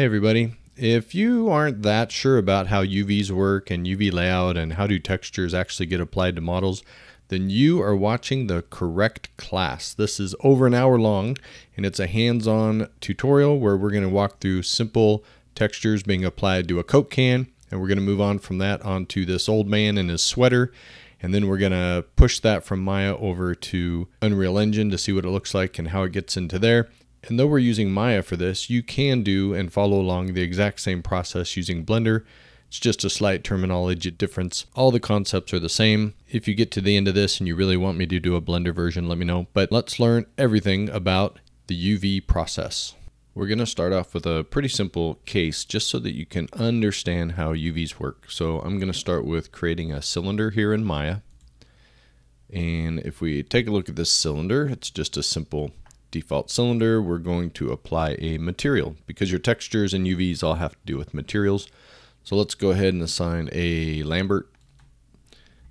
Hey everybody. If you aren't that sure about how UVs work and UV layout and how do textures actually get applied to models, then you are watching the correct class. This is over an hour long and it's a hands-on tutorial where we're going to walk through simple textures being applied to a Coke can and we're going to move on from that onto this old man and his sweater and then we're going to push that from Maya over to Unreal Engine to see what it looks like and how it gets into there. And though we're using Maya for this, you can do and follow along the exact same process using Blender. It's just a slight terminology difference. All the concepts are the same. If you get to the end of this and you really want me to do a Blender version, let me know. But let's learn everything about the UV process. We're going to start off with a pretty simple case just so that you can understand how UVs work. So I'm going to start with creating a cylinder here in Maya. And if we take a look at this cylinder, it's just a simple default cylinder, we're going to apply a material because your textures and UVs all have to do with materials. So let's go ahead and assign a Lambert.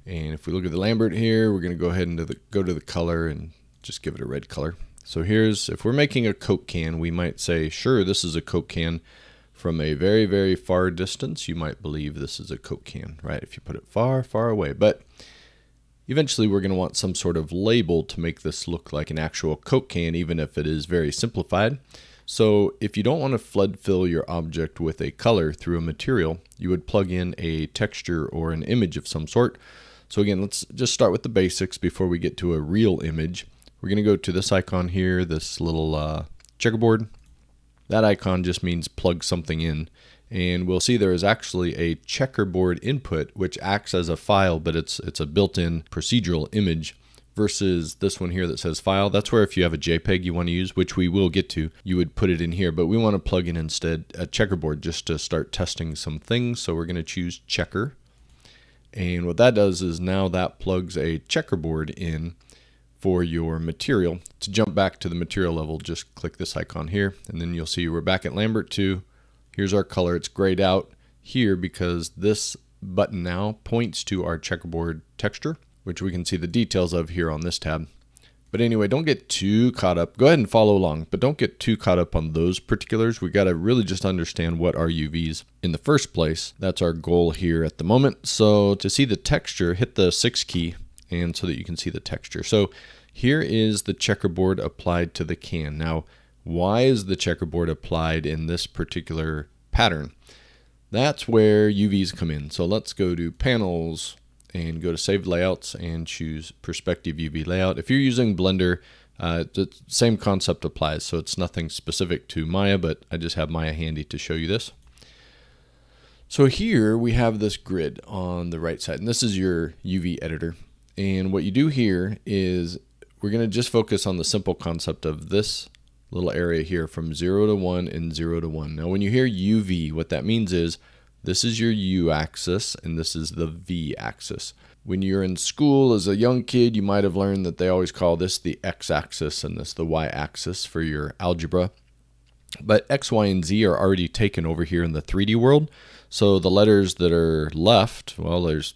And if we look at the Lambert here, we're going to go ahead and the, go to the color and just give it a red color. So here's, if we're making a Coke can, we might say, sure, this is a Coke can. From a very, very far distance, you might believe this is a Coke can, right? If you put it far, far away. But Eventually we're going to want some sort of label to make this look like an actual Coke can, even if it is very simplified. So if you don't want to flood fill your object with a color through a material, you would plug in a texture or an image of some sort. So again, let's just start with the basics before we get to a real image. We're going to go to this icon here, this little uh, checkerboard. That icon just means plug something in and we'll see there is actually a checkerboard input which acts as a file but it's it's a built-in procedural image versus this one here that says file that's where if you have a JPEG you want to use which we will get to you would put it in here but we want to plug in instead a checkerboard just to start testing some things so we're going to choose checker and what that does is now that plugs a checkerboard in for your material. To jump back to the material level, just click this icon here, and then you'll see we're back at Lambert 2. Here's our color. It's grayed out here because this button now points to our checkerboard texture, which we can see the details of here on this tab. But anyway, don't get too caught up. Go ahead and follow along, but don't get too caught up on those particulars. We got to really just understand what are UVs in the first place. That's our goal here at the moment. So to see the texture, hit the six key and so that you can see the texture. So here is the checkerboard applied to the can. Now, why is the checkerboard applied in this particular pattern? That's where UVs come in. So let's go to panels and go to saved layouts and choose perspective UV layout. If you're using Blender, uh, the same concept applies. So it's nothing specific to Maya, but I just have Maya handy to show you this. So here we have this grid on the right side, and this is your UV editor. And what you do here is we're going to just focus on the simple concept of this little area here from 0 to 1 and 0 to 1. Now when you hear UV, what that means is this is your U axis and this is the V axis. When you're in school as a young kid, you might have learned that they always call this the X axis and this the Y axis for your algebra. But X, Y, and Z are already taken over here in the 3D world. So the letters that are left, well, there's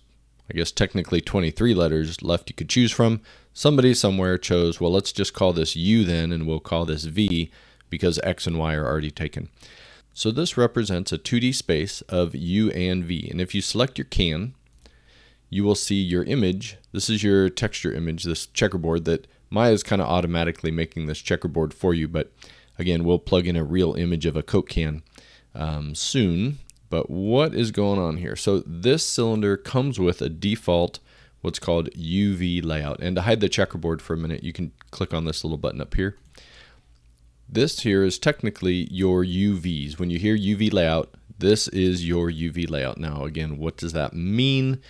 I guess technically 23 letters left you could choose from. Somebody somewhere chose, well, let's just call this U then, and we'll call this V because X and Y are already taken. So this represents a 2D space of U and V. And if you select your can, you will see your image. This is your texture image, this checkerboard that Maya is kind of automatically making this checkerboard for you. But again, we'll plug in a real image of a Coke can um, soon. But what is going on here? So this cylinder comes with a default what's called UV layout. And to hide the checkerboard for a minute, you can click on this little button up here. This here is technically your UVs. When you hear UV layout, this is your UV layout. Now, again, what does that mean?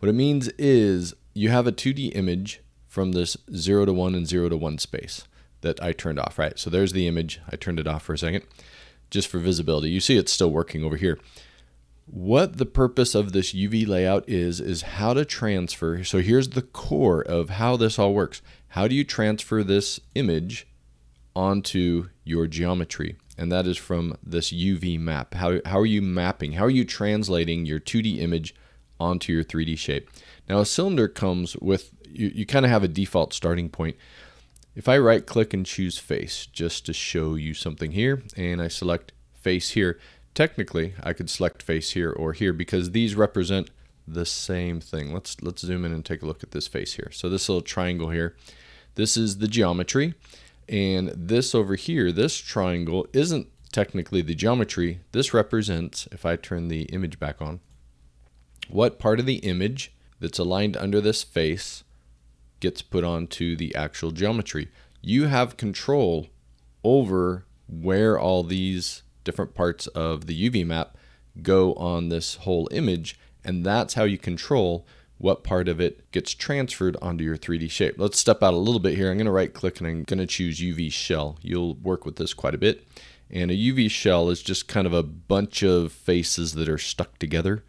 What it means is you have a 2D image from this 0 to 1 and 0 to 1 space that I turned off, right? So there's the image. I turned it off for a second just for visibility. You see it's still working over here. What the purpose of this UV layout is, is how to transfer. So here's the core of how this all works. How do you transfer this image onto your geometry? And that is from this UV map. How, how are you mapping? How are you translating your 2D image onto your 3D shape? Now a cylinder comes with, you, you kind of have a default starting point. If I right click and choose face just to show you something here and I select face here. Technically, I could select face here or here because these represent the same thing. Let's let's zoom in and take a look at this face here. So this little triangle here, this is the geometry. And this over here, this triangle isn't technically the geometry. This represents, if I turn the image back on, what part of the image that's aligned under this face gets put onto the actual geometry. You have control over where all these different parts of the UV map go on this whole image and that's how you control what part of it gets transferred onto your 3D shape. Let's step out a little bit here. I'm going to right click and I'm going to choose UV shell. You'll work with this quite a bit. And a UV shell is just kind of a bunch of faces that are stuck together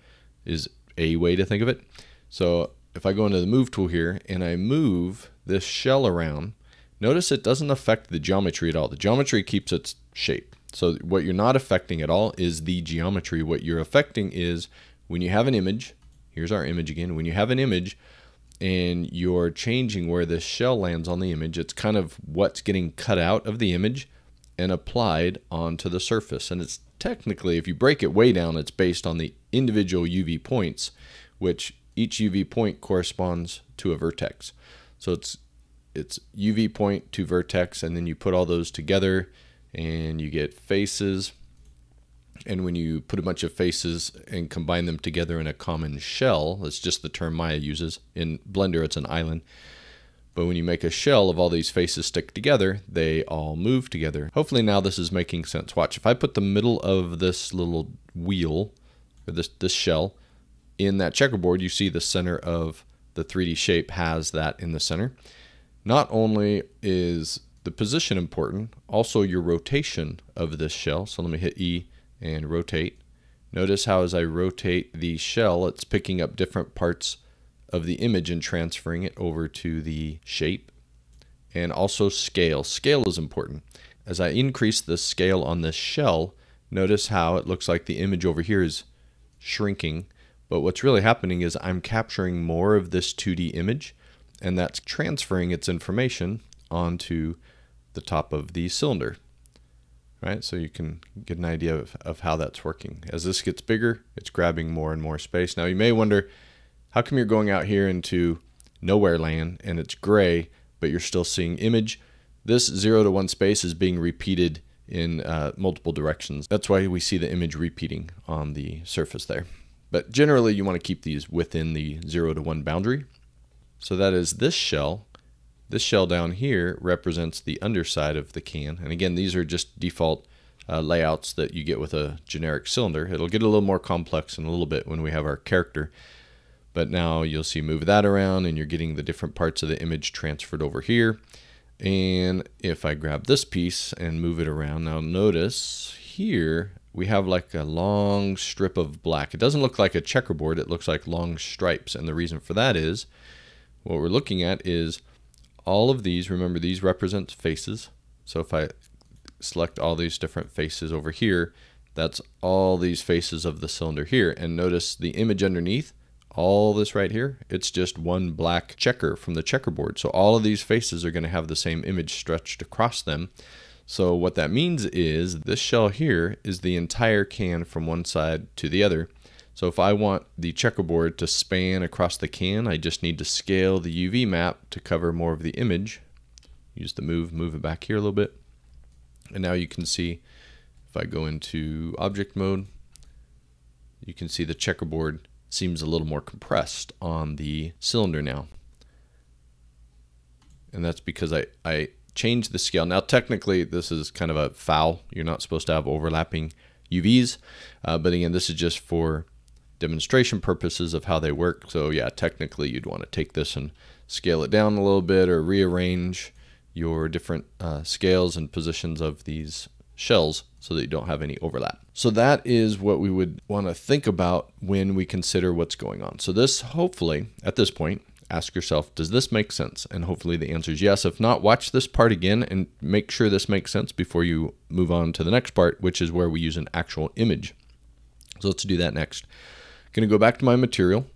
is a way to think of it. So if I go into the move tool here and I move this shell around, notice it doesn't affect the geometry at all. The geometry keeps its shape. So what you're not affecting at all is the geometry. What you're affecting is when you have an image, here's our image again, when you have an image and you're changing where this shell lands on the image, it's kind of what's getting cut out of the image and applied onto the surface. And it's technically, if you break it way down, it's based on the individual UV points, which each UV point corresponds to a vertex. So it's it's UV point to vertex, and then you put all those together and you get faces and when you put a bunch of faces and combine them together in a common shell, that's just the term Maya uses. In Blender, it's an island. But when you make a shell of all these faces stick together, they all move together. Hopefully now this is making sense. Watch, if I put the middle of this little wheel, or this, this shell, in that checkerboard, you see the center of the 3D shape has that in the center. Not only is the position important, also your rotation of this shell. So let me hit E and rotate. Notice how as I rotate the shell, it's picking up different parts of the image and transferring it over to the shape. And also scale. Scale is important. As I increase the scale on this shell, notice how it looks like the image over here is shrinking. But what's really happening is I'm capturing more of this 2D image, and that's transferring its information onto the top of the cylinder right? So you can get an idea of, of how that's working. As this gets bigger, it's grabbing more and more space. Now you may wonder, how come you're going out here into nowhere land and it's gray, but you're still seeing image? This zero to one space is being repeated in uh, multiple directions. That's why we see the image repeating on the surface there. But generally you want to keep these within the zero to one boundary. So that is this shell this shell down here represents the underside of the can. And again, these are just default uh, layouts that you get with a generic cylinder. It'll get a little more complex in a little bit when we have our character. But now you'll see move that around and you're getting the different parts of the image transferred over here. And if I grab this piece and move it around, now notice here we have like a long strip of black. It doesn't look like a checkerboard, it looks like long stripes. And the reason for that is what we're looking at is all of these, remember these represent faces. So if I select all these different faces over here, that's all these faces of the cylinder here. And notice the image underneath, all this right here, it's just one black checker from the checkerboard. So all of these faces are going to have the same image stretched across them. So what that means is this shell here is the entire can from one side to the other. So if I want the checkerboard to span across the can, I just need to scale the UV map to cover more of the image. Use the move, move it back here a little bit. And now you can see if I go into object mode, you can see the checkerboard seems a little more compressed on the cylinder now. And that's because I, I changed the scale. Now technically this is kind of a foul. You're not supposed to have overlapping UVs. Uh, but again, this is just for demonstration purposes of how they work. So yeah, technically you'd want to take this and scale it down a little bit or rearrange your different uh, scales and positions of these shells so that you don't have any overlap. So that is what we would want to think about when we consider what's going on. So this hopefully at this point ask yourself, does this make sense? And hopefully the answer is yes. If not, watch this part again and make sure this makes sense before you move on to the next part, which is where we use an actual image. So let's do that next going to go back to my material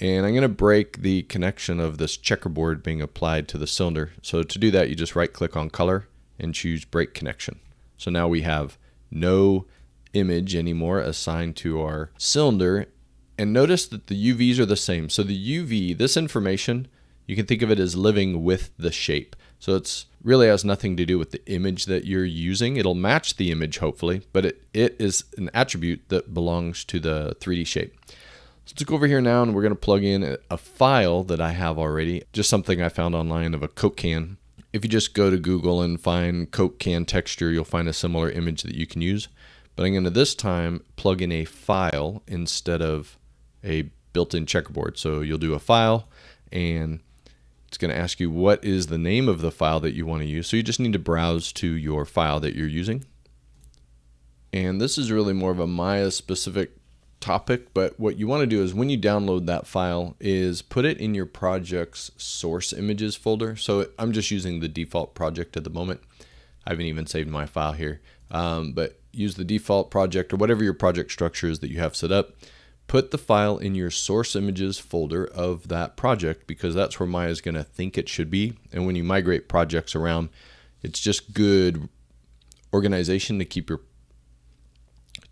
and I'm going to break the connection of this checkerboard being applied to the cylinder. So to do that, you just right click on color and choose break connection. So now we have no image anymore assigned to our cylinder. And notice that the UVs are the same. So the UV, this information, you can think of it as living with the shape. So it's really has nothing to do with the image that you're using. It'll match the image hopefully, but it, it is an attribute that belongs to the 3D shape. So let's go over here now and we're going to plug in a file that I have already, just something I found online of a Coke can. If you just go to Google and find Coke can texture, you'll find a similar image that you can use. But I'm going to this time plug in a file instead of a built-in checkerboard. So you'll do a file and it's going to ask you what is the name of the file that you want to use. So you just need to browse to your file that you're using. And this is really more of a Maya specific topic, but what you want to do is when you download that file is put it in your project's source images folder. So I'm just using the default project at the moment. I haven't even saved my file here, um, but use the default project or whatever your project structure is that you have set up put the file in your source images folder of that project because that's where Maya is going to think it should be. And when you migrate projects around, it's just good organization to keep your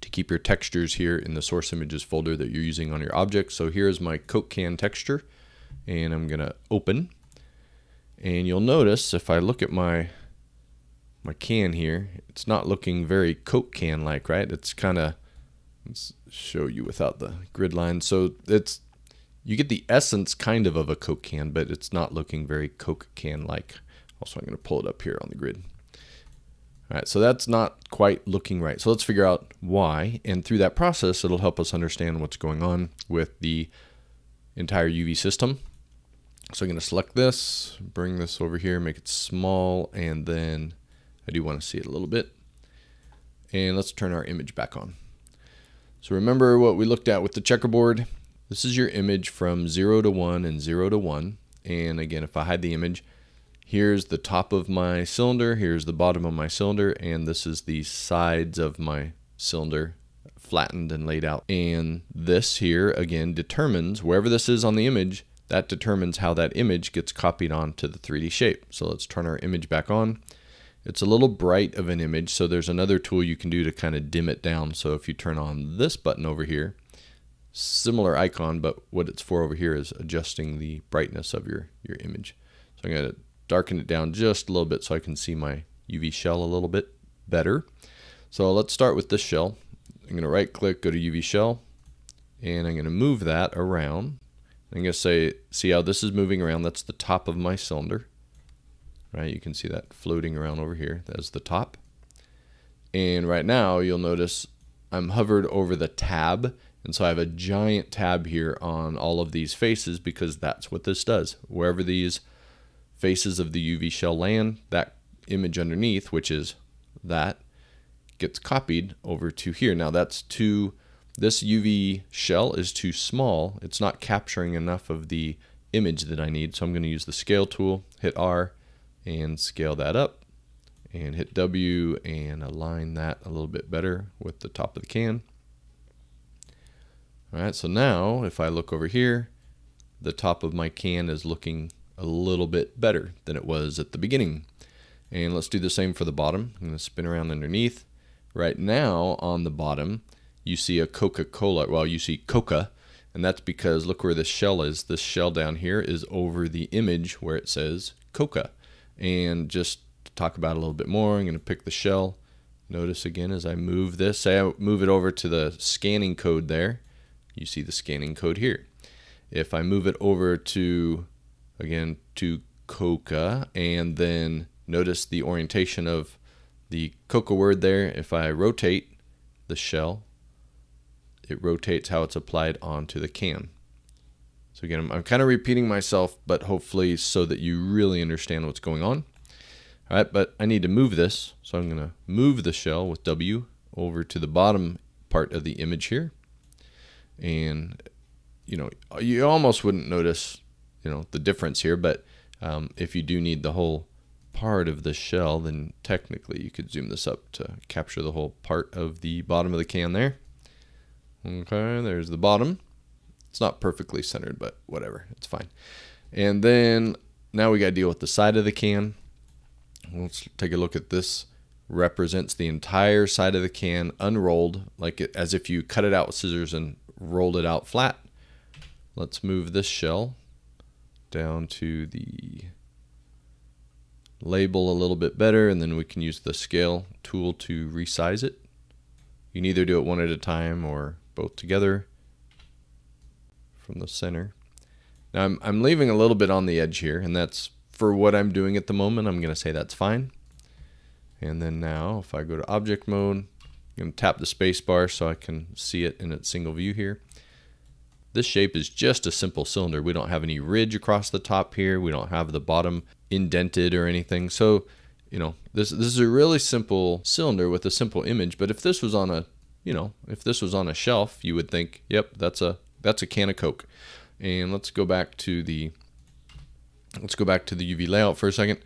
to keep your textures here in the source images folder that you're using on your object. So here's my Coke can texture and I'm going to open. And you'll notice if I look at my my can here, it's not looking very Coke can like, right? It's kind of Let's show you without the grid line. So it's you get the essence kind of of a Coke can, but it's not looking very Coke can like. Also, I'm going to pull it up here on the grid. All right, so that's not quite looking right. So let's figure out why. And through that process, it'll help us understand what's going on with the entire UV system. So I'm going to select this, bring this over here, make it small, and then I do want to see it a little bit. And let's turn our image back on. So remember what we looked at with the checkerboard. This is your image from 0 to 1 and 0 to 1. And again, if I hide the image, here's the top of my cylinder, here's the bottom of my cylinder, and this is the sides of my cylinder flattened and laid out. And this here, again, determines, wherever this is on the image, that determines how that image gets copied onto the 3D shape. So let's turn our image back on. It's a little bright of an image, so there's another tool you can do to kind of dim it down. So if you turn on this button over here, similar icon, but what it's for over here is adjusting the brightness of your, your image. So I'm going to darken it down just a little bit so I can see my UV shell a little bit better. So let's start with this shell. I'm going to right click, go to UV shell, and I'm going to move that around. I'm going to say, see how this is moving around? That's the top of my cylinder right? You can see that floating around over here. That's the top. And right now you'll notice I'm hovered over the tab. And so I have a giant tab here on all of these faces because that's what this does. Wherever these faces of the UV shell land, that image underneath, which is that, gets copied over to here. Now that's too, this UV shell is too small. It's not capturing enough of the image that I need. So I'm going to use the scale tool, hit R, and scale that up and hit W and align that a little bit better with the top of the can. All right, so now if I look over here, the top of my can is looking a little bit better than it was at the beginning. And let's do the same for the bottom. I'm going to spin around underneath. Right now on the bottom, you see a Coca-Cola. Well, you see Coca, and that's because look where this shell is. This shell down here is over the image where it says Coca and just to talk about a little bit more, I'm going to pick the shell. Notice again as I move this, say I move it over to the scanning code there, you see the scanning code here. If I move it over to, again, to Coca, and then notice the orientation of the Coca word there, if I rotate the shell, it rotates how it's applied onto the can. So again, I'm, I'm kind of repeating myself, but hopefully so that you really understand what's going on. All right, but I need to move this. So I'm going to move the shell with W over to the bottom part of the image here. And, you know, you almost wouldn't notice, you know, the difference here, but um, if you do need the whole part of the shell, then technically you could zoom this up to capture the whole part of the bottom of the can there. Okay, there's the bottom. It's not perfectly centered, but whatever, it's fine. And then now we got to deal with the side of the can. Let's take a look at this represents the entire side of the can unrolled, like it, as if you cut it out with scissors and rolled it out flat. Let's move this shell down to the label a little bit better and then we can use the scale tool to resize it. You can either do it one at a time or both together from the center. Now I'm, I'm leaving a little bit on the edge here and that's for what I'm doing at the moment. I'm going to say that's fine. And then now if I go to object mode, I'm going to tap the space bar so I can see it in its single view here. This shape is just a simple cylinder. We don't have any ridge across the top here. We don't have the bottom indented or anything. So, you know, this this is a really simple cylinder with a simple image. But if this was on a, you know, if this was on a shelf, you would think, yep, that's a that's a can of Coke. And let's go back to the let's go back to the UV layout for a second.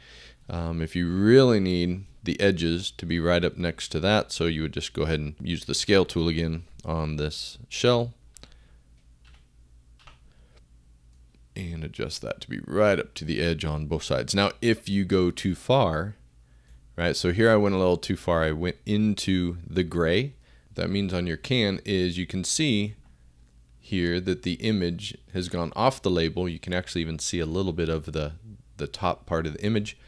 Um, if you really need the edges to be right up next to that, so you would just go ahead and use the scale tool again on this shell and adjust that to be right up to the edge on both sides. Now, if you go too far, right, so here I went a little too far. I went into the gray. That means on your can is you can see here that the image has gone off the label. You can actually even see a little bit of the, the top part of the image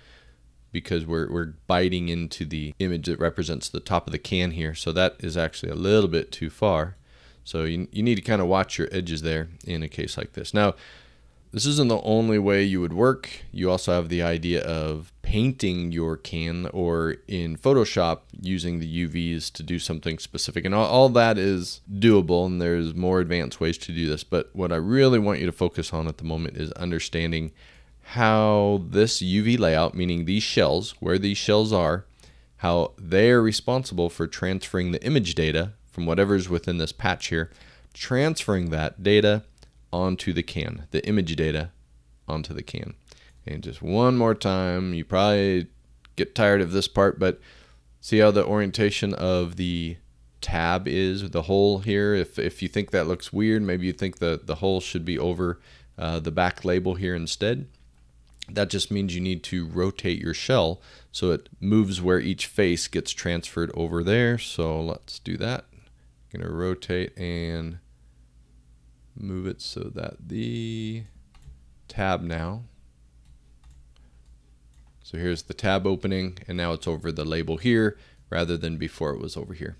because we're, we're biting into the image that represents the top of the can here. So that is actually a little bit too far. So you, you need to kind of watch your edges there in a case like this. Now, this isn't the only way you would work. You also have the idea of painting your can or in Photoshop using the UVs to do something specific. And all, all, that is doable and there's more advanced ways to do this. But what I really want you to focus on at the moment is understanding how this UV layout, meaning these shells, where these shells are, how they're responsible for transferring the image data from whatever's within this patch here, transferring that data onto the can, the image data onto the can. And just one more time, you probably get tired of this part, but see how the orientation of the tab is, the hole here. If, if you think that looks weird, maybe you think the, the hole should be over uh, the back label here instead. That just means you need to rotate your shell so it moves where each face gets transferred over there. So let's do that. I'm gonna rotate and move it so that the tab now so here's the tab opening and now it's over the label here rather than before it was over here.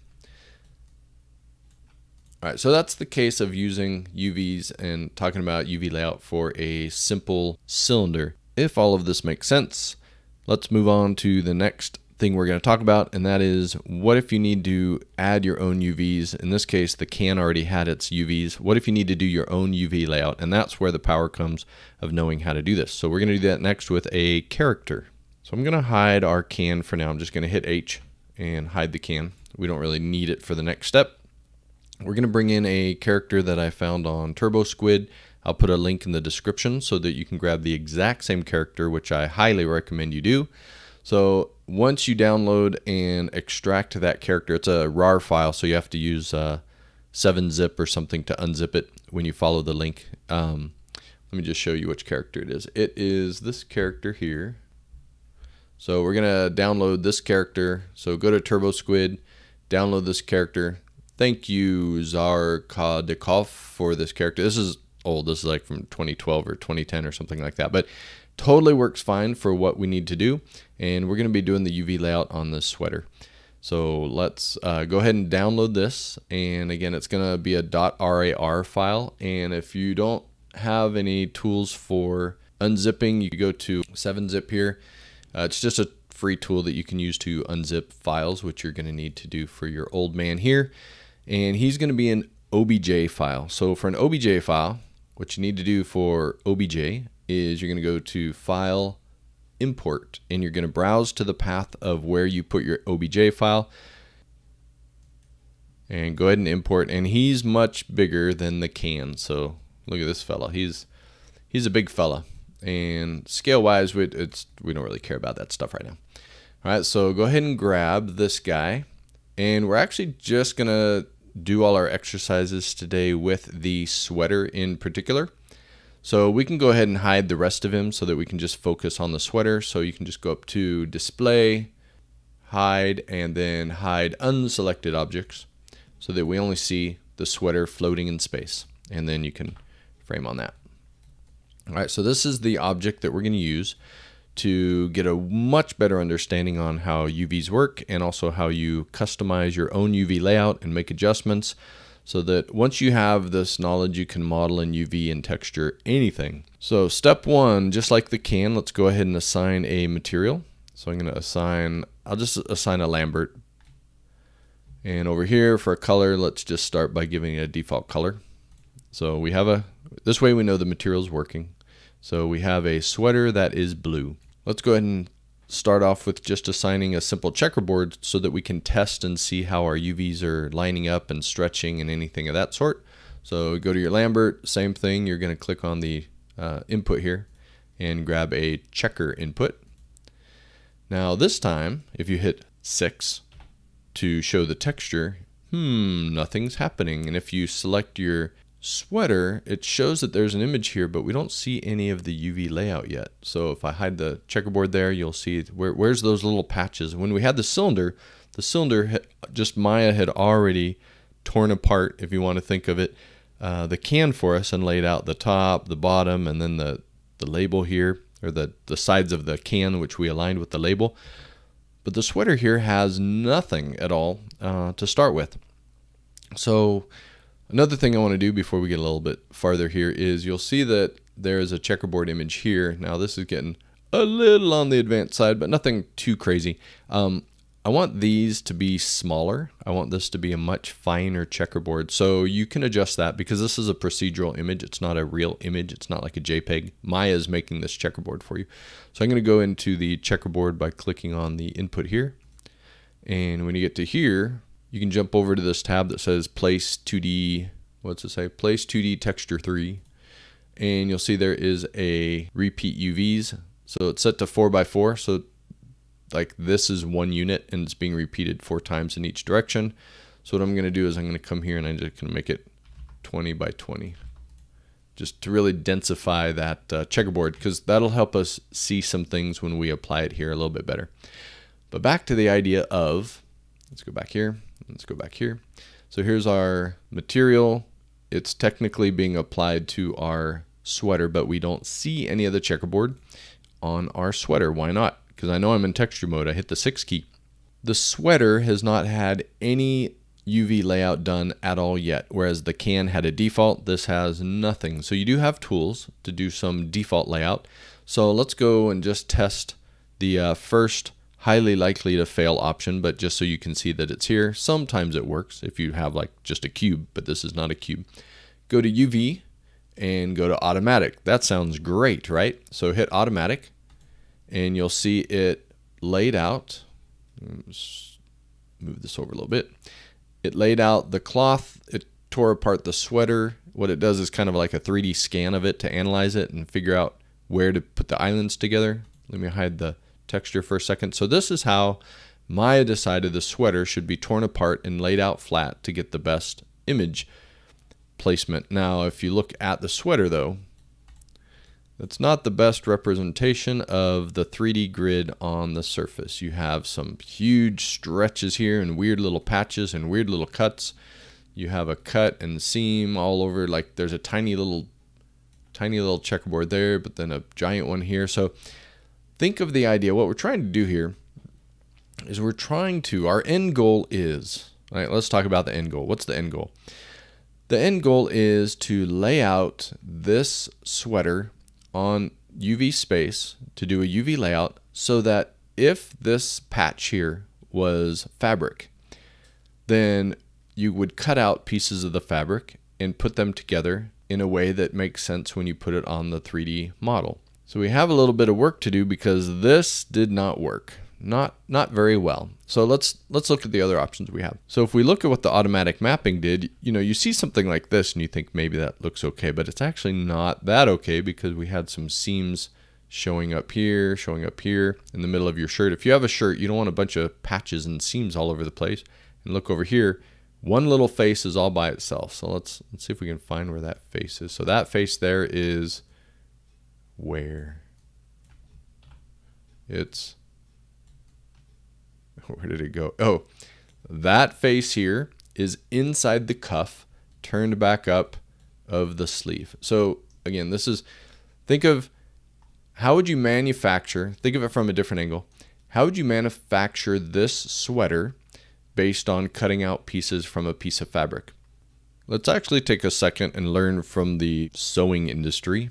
All right so that's the case of using UVs and talking about UV layout for a simple cylinder. If all of this makes sense let's move on to the next thing we're going to talk about, and that is what if you need to add your own UVs? In this case, the can already had its UVs. What if you need to do your own UV layout? And that's where the power comes of knowing how to do this. So we're going to do that next with a character. So I'm going to hide our can for now. I'm just going to hit H and hide the can. We don't really need it for the next step. We're going to bring in a character that I found on TurboSquid. I'll put a link in the description so that you can grab the exact same character, which I highly recommend you do. So once you download and extract that character, it's a RAR file, so you have to use uh, 7-zip or something to unzip it when you follow the link. Um, let me just show you which character it is. It is this character here. So we're going to download this character. So go to TurboSquid, download this character. Thank you, Zarkadikov, for this character. This is old. This is like from 2012 or 2010 or something like that. But Totally works fine for what we need to do. And we're going to be doing the UV layout on this sweater. So let's uh, go ahead and download this. And again, it's going to be a .rar file. And if you don't have any tools for unzipping, you go to 7-zip here. Uh, it's just a free tool that you can use to unzip files, which you're going to need to do for your old man here. And he's going to be an OBJ file. So for an OBJ file, what you need to do for OBJ is you're going to go to File, Import, and you're going to browse to the path of where you put your OBJ file. And go ahead and import. And he's much bigger than the can. So look at this fella. He's he's a big fella. And scale wise, we, it's, we don't really care about that stuff right now. All right, so go ahead and grab this guy. And we're actually just going to do all our exercises today with the sweater in particular. So we can go ahead and hide the rest of him so that we can just focus on the sweater. So you can just go up to display, hide and then hide unselected objects so that we only see the sweater floating in space. And then you can frame on that. All right, so this is the object that we're going to use to get a much better understanding on how UVs work and also how you customize your own UV layout and make adjustments so that once you have this knowledge, you can model in UV and texture anything. So step one, just like the can, let's go ahead and assign a material. So I'm going to assign, I'll just assign a Lambert. And over here for a color, let's just start by giving it a default color. So we have a, this way we know the material is working. So we have a sweater that is blue. Let's go ahead and start off with just assigning a simple checkerboard so that we can test and see how our UVs are lining up and stretching and anything of that sort. So go to your Lambert, same thing, you're going to click on the uh, input here and grab a checker input. Now this time, if you hit 6 to show the texture, hmm, nothing's happening. And if you select your sweater, it shows that there's an image here, but we don't see any of the UV layout yet. So if I hide the checkerboard there, you'll see where, where's those little patches. When we had the cylinder, the cylinder, just Maya had already torn apart, if you want to think of it, uh, the can for us and laid out the top, the bottom, and then the, the label here, or the, the sides of the can, which we aligned with the label. But the sweater here has nothing at all uh, to start with. So Another thing I want to do before we get a little bit farther here is you'll see that there is a checkerboard image here. Now this is getting a little on the advanced side, but nothing too crazy. Um, I want these to be smaller. I want this to be a much finer checkerboard. So you can adjust that because this is a procedural image. It's not a real image. It's not like a JPEG. Maya is making this checkerboard for you. So I'm going to go into the checkerboard by clicking on the input here. And when you get to here, you can jump over to this tab that says place 2D, what's it say? Place 2D texture 3. And you'll see there is a repeat UVs. So it's set to 4x4. So like this is one unit and it's being repeated four times in each direction. So what I'm going to do is I'm going to come here and I'm just going to make it 20 by 20 just to really densify that uh, checkerboard because that'll help us see some things when we apply it here a little bit better. But back to the idea of, let's go back here. Let's go back here. So here's our material. It's technically being applied to our sweater, but we don't see any of the checkerboard on our sweater. Why not? Because I know I'm in texture mode. I hit the 6 key. The sweater has not had any UV layout done at all yet, whereas the can had a default. This has nothing. So you do have tools to do some default layout. So let's go and just test the uh, first highly likely to fail option, but just so you can see that it's here, sometimes it works if you have like just a cube, but this is not a cube. Go to UV and go to automatic. That sounds great, right? So hit automatic and you'll see it laid out. Move this over a little bit. It laid out the cloth, it tore apart the sweater. What it does is kind of like a 3D scan of it to analyze it and figure out where to put the islands together. Let me hide the texture for a second. So this is how Maya decided the sweater should be torn apart and laid out flat to get the best image placement. Now, if you look at the sweater though, that's not the best representation of the 3D grid on the surface. You have some huge stretches here and weird little patches and weird little cuts. You have a cut and seam all over, like there's a tiny little, tiny little checkerboard there, but then a giant one here. So think of the idea. What we're trying to do here is we're trying to, our end goal is, all right, let's talk about the end goal. What's the end goal? The end goal is to lay out this sweater on UV space to do a UV layout so that if this patch here was fabric, then you would cut out pieces of the fabric and put them together in a way that makes sense when you put it on the 3D model. So we have a little bit of work to do because this did not work. Not not very well. So let's let's look at the other options we have. So if we look at what the automatic mapping did, you know, you see something like this and you think maybe that looks okay, but it's actually not that okay because we had some seams showing up here, showing up here in the middle of your shirt. If you have a shirt, you don't want a bunch of patches and seams all over the place. And look over here, one little face is all by itself. So let's let's see if we can find where that face is. So that face there is where it's where did it go? Oh, that face here is inside the cuff turned back up of the sleeve. So again, this is, think of how would you manufacture, think of it from a different angle. How would you manufacture this sweater based on cutting out pieces from a piece of fabric? Let's actually take a second and learn from the sewing industry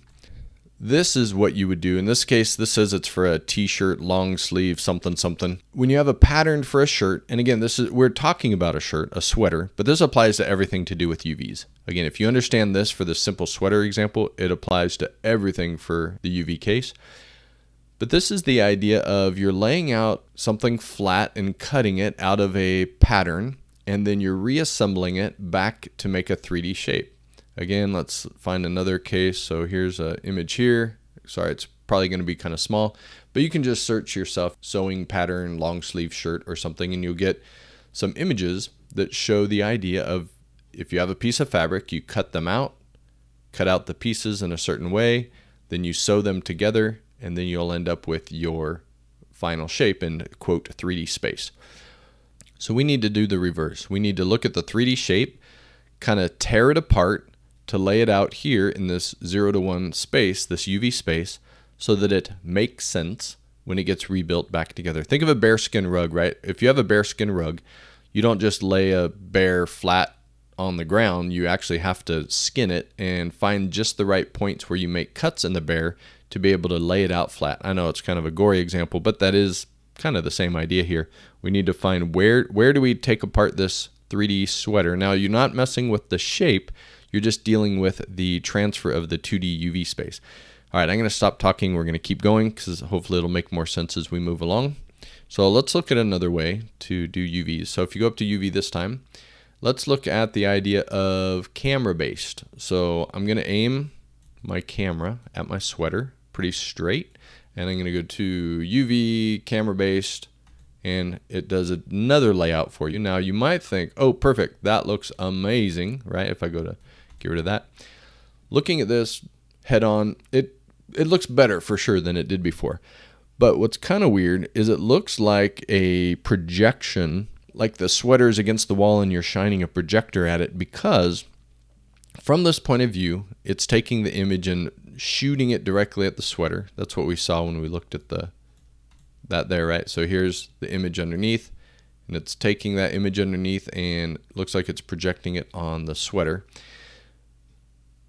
this is what you would do. In this case, this says it's for a t-shirt, long sleeve, something, something. When you have a pattern for a shirt, and again, this is we're talking about a shirt, a sweater, but this applies to everything to do with UVs. Again, if you understand this for the simple sweater example, it applies to everything for the UV case. But this is the idea of you're laying out something flat and cutting it out of a pattern, and then you're reassembling it back to make a 3D shape. Again, let's find another case. So here's an image here. Sorry, it's probably going to be kind of small, but you can just search yourself sewing pattern, long sleeve shirt or something, and you'll get some images that show the idea of if you have a piece of fabric, you cut them out, cut out the pieces in a certain way, then you sew them together, and then you'll end up with your final shape in quote 3D space. So we need to do the reverse. We need to look at the 3D shape, kind of tear it apart, to lay it out here in this 0 to 1 space, this UV space, so that it makes sense when it gets rebuilt back together. Think of a bearskin rug, right? If you have a bearskin rug, you don't just lay a bear flat on the ground. You actually have to skin it and find just the right points where you make cuts in the bear to be able to lay it out flat. I know it's kind of a gory example, but that is kind of the same idea here. We need to find where where do we take apart this 3D sweater. Now you're not messing with the shape, you're just dealing with the transfer of the 2D UV space. All right, I'm going to stop talking. We're going to keep going because hopefully it'll make more sense as we move along. So let's look at another way to do UVs. So if you go up to UV this time, let's look at the idea of camera based. So I'm going to aim my camera at my sweater pretty straight. And I'm going to go to UV camera based and it does another layout for you. Now you might think, oh, perfect. That looks amazing, right? If I go to get rid of that. Looking at this head on, it it looks better for sure than it did before. But what's kind of weird is it looks like a projection, like the sweater is against the wall and you're shining a projector at it because from this point of view, it's taking the image and shooting it directly at the sweater. That's what we saw when we looked at the that there, right? So here's the image underneath and it's taking that image underneath and looks like it's projecting it on the sweater.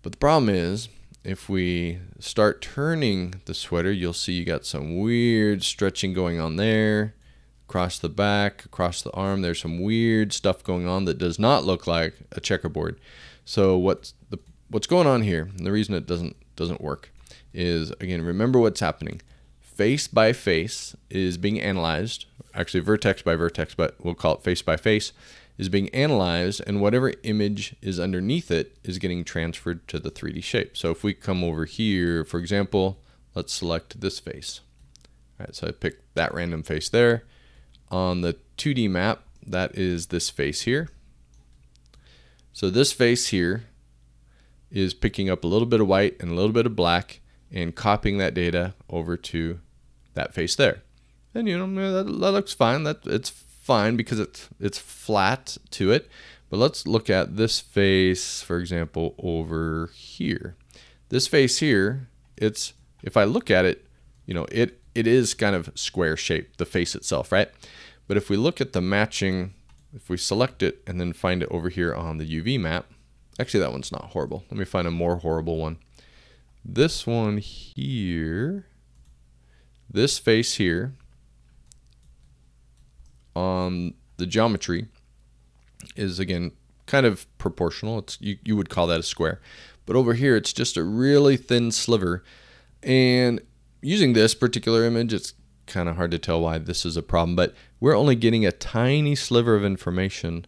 But the problem is, if we start turning the sweater, you'll see you got some weird stretching going on there, across the back, across the arm. There's some weird stuff going on that does not look like a checkerboard. So what's the what's going on here? And the reason it doesn't doesn't work is again, remember what's happening. Face by face is being analyzed, actually vertex by vertex, but we'll call it face by face is being analyzed and whatever image is underneath it is getting transferred to the 3D shape. So if we come over here, for example, let's select this face. All right, so I picked that random face there. On the 2D map, that is this face here. So this face here is picking up a little bit of white and a little bit of black and copying that data over to that face there. And you know, that, that looks fine. That it's fine because it's it's flat to it. But let's look at this face, for example, over here. This face here, it's if I look at it, you know, it it is kind of square shaped, the face itself, right? But if we look at the matching, if we select it and then find it over here on the UV map, actually that one's not horrible. Let me find a more horrible one. This one here, this face here, on the geometry is again kind of proportional. It's you, you would call that a square. But over here it's just a really thin sliver. And using this particular image, it's kind of hard to tell why this is a problem, but we're only getting a tiny sliver of information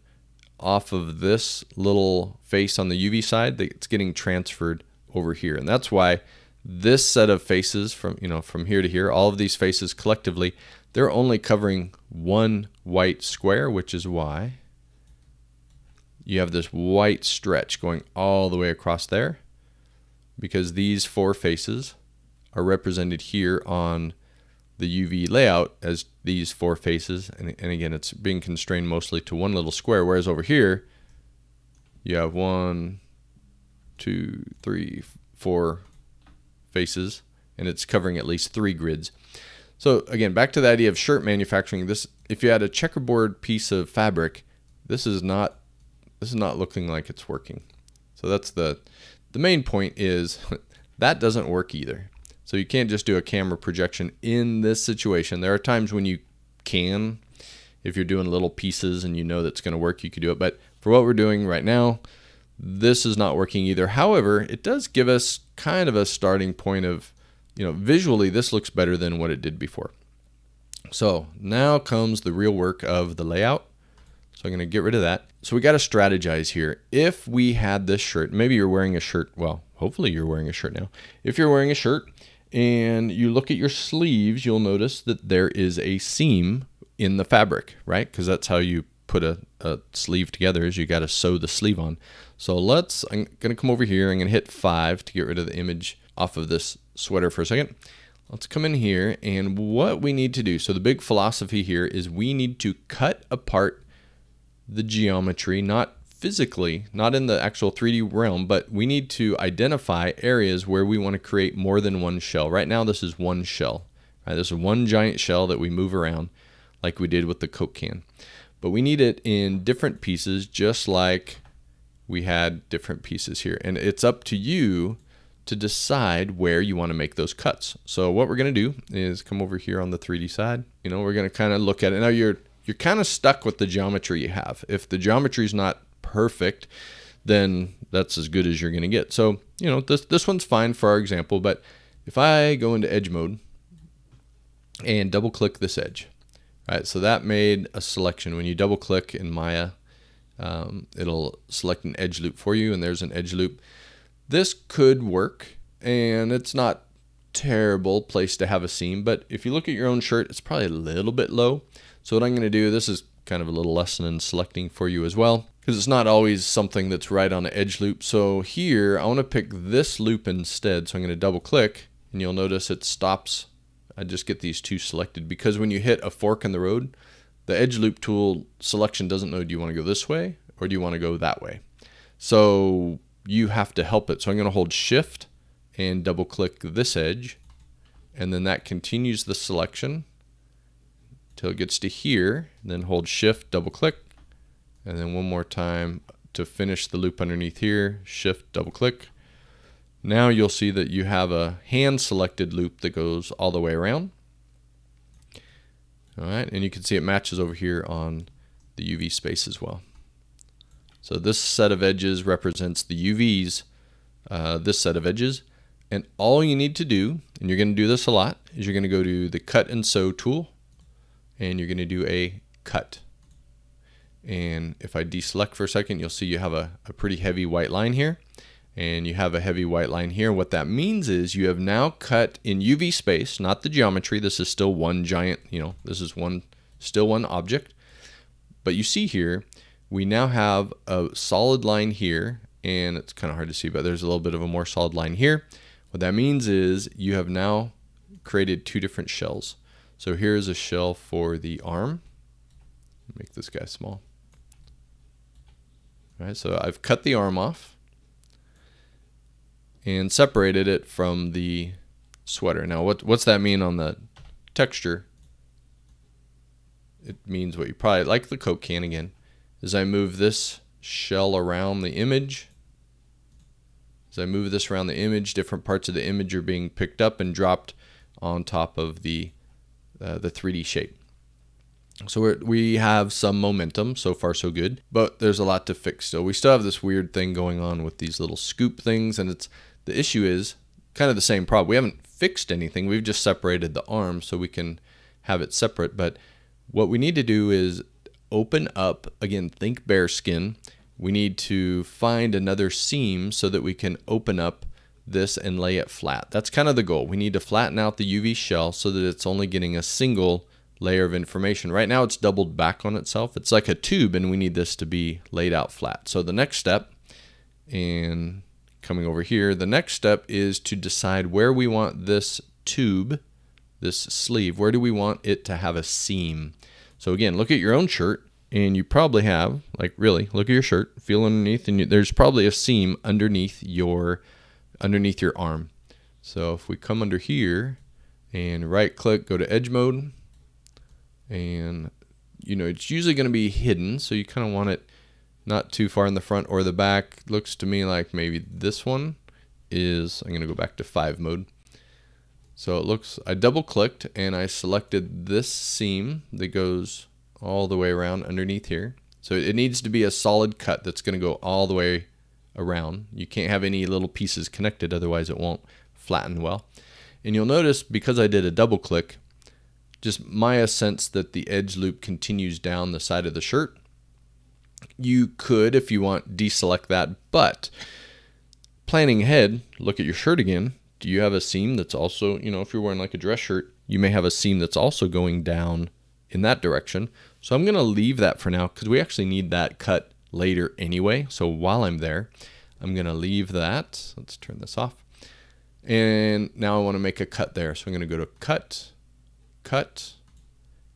off of this little face on the UV side that's getting transferred over here. And that's why this set of faces from you know from here to here, all of these faces collectively, they're only covering one white square, which is why you have this white stretch going all the way across there because these four faces are represented here on the UV layout as these four faces. And, and again, it's being constrained mostly to one little square. Whereas over here, you have one, two, three, four faces, and it's covering at least three grids. So again, back to the idea of shirt manufacturing. This, if you had a checkerboard piece of fabric, this is not, this is not looking like it's working. So that's the, the main point is that doesn't work either. So you can't just do a camera projection in this situation. There are times when you can, if you're doing little pieces and you know that's going to work, you could do it. But for what we're doing right now, this is not working either. However, it does give us kind of a starting point of, you know, visually this looks better than what it did before. So now comes the real work of the layout. So I'm going to get rid of that. So we got to strategize here. If we had this shirt, maybe you're wearing a shirt, well, hopefully you're wearing a shirt now. If you're wearing a shirt and you look at your sleeves, you'll notice that there is a seam in the fabric, right? Because that's how you put a, a sleeve together is you got to sew the sleeve on. So let's, I'm going to come over here. I'm going to hit five to get rid of the image off of this sweater for a second. Let's come in here and what we need to do. So the big philosophy here is we need to cut apart the geometry, not physically, not in the actual 3D realm, but we need to identify areas where we want to create more than one shell. Right now, this is one shell. Right? This is one giant shell that we move around like we did with the Coke can. But we need it in different pieces, just like we had different pieces here. And it's up to you to decide where you want to make those cuts. So what we're going to do is come over here on the 3D side. You know, we're going to kind of look at it. Now you're you're kind of stuck with the geometry you have. If the geometry is not perfect, then that's as good as you're going to get. So, you know, this, this one's fine for our example, but if I go into edge mode and double click this edge, right, so that made a selection. When you double click in Maya, um, it'll select an edge loop for you, and there's an edge loop. This could work, and it's not terrible place to have a seam, but if you look at your own shirt, it's probably a little bit low. So what I'm going to do, this is kind of a little lesson in selecting for you as well because it's not always something that's right on the edge loop. So here, I want to pick this loop instead. So I'm going to double click and you'll notice it stops. I just get these two selected because when you hit a fork in the road, the edge loop tool selection doesn't know do you want to go this way or do you want to go that way. So you have to help it. So I'm going to hold shift and double click this edge and then that continues the selection till it gets to here then hold shift double click and then one more time to finish the loop underneath here, shift, double click. Now you'll see that you have a hand selected loop that goes all the way around. All right, and you can see it matches over here on the UV space as well. So this set of edges represents the UVs, uh, this set of edges. And all you need to do, and you're going to do this a lot, is you're going to go to the cut and sew tool, and you're going to do a cut. And if I deselect for a second, you'll see you have a, a pretty heavy white line here. And you have a heavy white line here. What that means is you have now cut in UV space, not the geometry. This is still one giant, you know, this is one, still one object. But you see here, we now have a solid line here, and it's kind of hard to see, but there's a little bit of a more solid line here. What that means is you have now created two different shells. So here's a shell for the arm. Make this guy small. All right, so I've cut the arm off and separated it from the sweater. Now, what what's that mean on the texture? It means what you probably like the Coke can again. As I move this shell around the image, as I move this around the image, different parts of the image are being picked up and dropped on top of the uh, the 3D shape. So we have some momentum. So far, so good. But there's a lot to fix still. We still have this weird thing going on with these little scoop things. And it's the issue is kind of the same problem. We haven't fixed anything. We've just separated the arm so we can have it separate. But what we need to do is open up, again, think bear skin. We need to find another seam so that we can open up this and lay it flat. That's kind of the goal. We need to flatten out the UV shell so that it's only getting a single layer of information. Right now it's doubled back on itself. It's like a tube and we need this to be laid out flat. So the next step, and coming over here, the next step is to decide where we want this tube, this sleeve, where do we want it to have a seam? So again, look at your own shirt and you probably have, like really, look at your shirt, feel underneath and you, there's probably a seam underneath your underneath your arm. So if we come under here and right click, go to edge mode and you know, it's usually going to be hidden, so you kind of want it not too far in the front or the back. Looks to me like maybe this one is, I'm going to go back to 5 mode. So it looks, I double clicked and I selected this seam that goes all the way around underneath here. So it needs to be a solid cut that's going to go all the way around. You can't have any little pieces connected, otherwise it won't flatten well. And you'll notice because I did a double click, just my sense that the edge loop continues down the side of the shirt. You could, if you want, deselect that, but planning ahead, look at your shirt again. Do you have a seam that's also, you know, if you're wearing like a dress shirt, you may have a seam that's also going down in that direction. So I'm going to leave that for now because we actually need that cut later anyway. So while I'm there, I'm going to leave that. Let's turn this off. And now I want to make a cut there. So I'm going to go to cut, cut,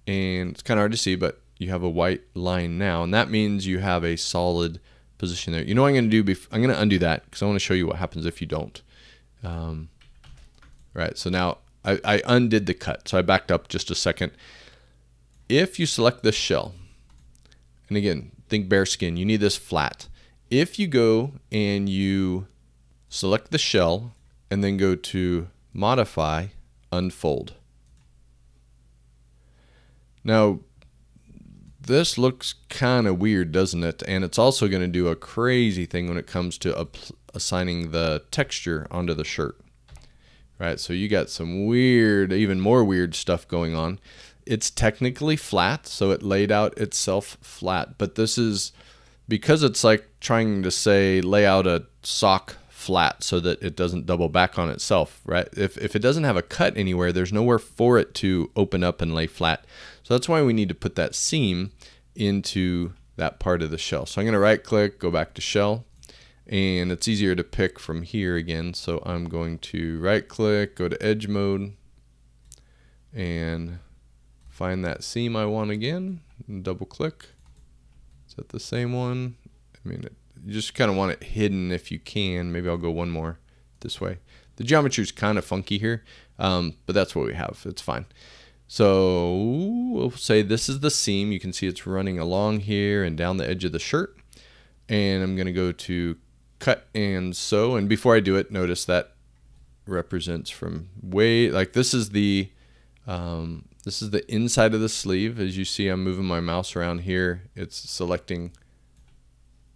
and it's kind of hard to see, but you have a white line now, and that means you have a solid position there. You know what I'm going to do? I'm going to undo that because I want to show you what happens if you don't. Um, right, so now I, I undid the cut, so I backed up just a second. If you select this shell, and again, think bear skin, you need this flat. If you go and you select the shell and then go to modify, unfold, now, this looks kind of weird, doesn't it? And it's also going to do a crazy thing when it comes to assigning the texture onto the shirt. Right, so you got some weird, even more weird stuff going on. It's technically flat, so it laid out itself flat, but this is because it's like trying to say lay out a sock flat so that it doesn't double back on itself, right? If, if it doesn't have a cut anywhere, there's nowhere for it to open up and lay flat. So that's why we need to put that seam into that part of the shell. So I'm going to right click, go back to shell, and it's easier to pick from here again. So I'm going to right click, go to edge mode, and find that seam I want again, double click. Is that the same one? I mean, it, you just kind of want it hidden if you can. Maybe I'll go one more this way. The geometry is kind of funky here, um, but that's what we have. It's fine. So we'll say this is the seam. You can see it's running along here and down the edge of the shirt. And I'm going to go to cut and sew. And before I do it, notice that represents from way, like this is the, um, this is the inside of the sleeve. As you see, I'm moving my mouse around here. It's selecting,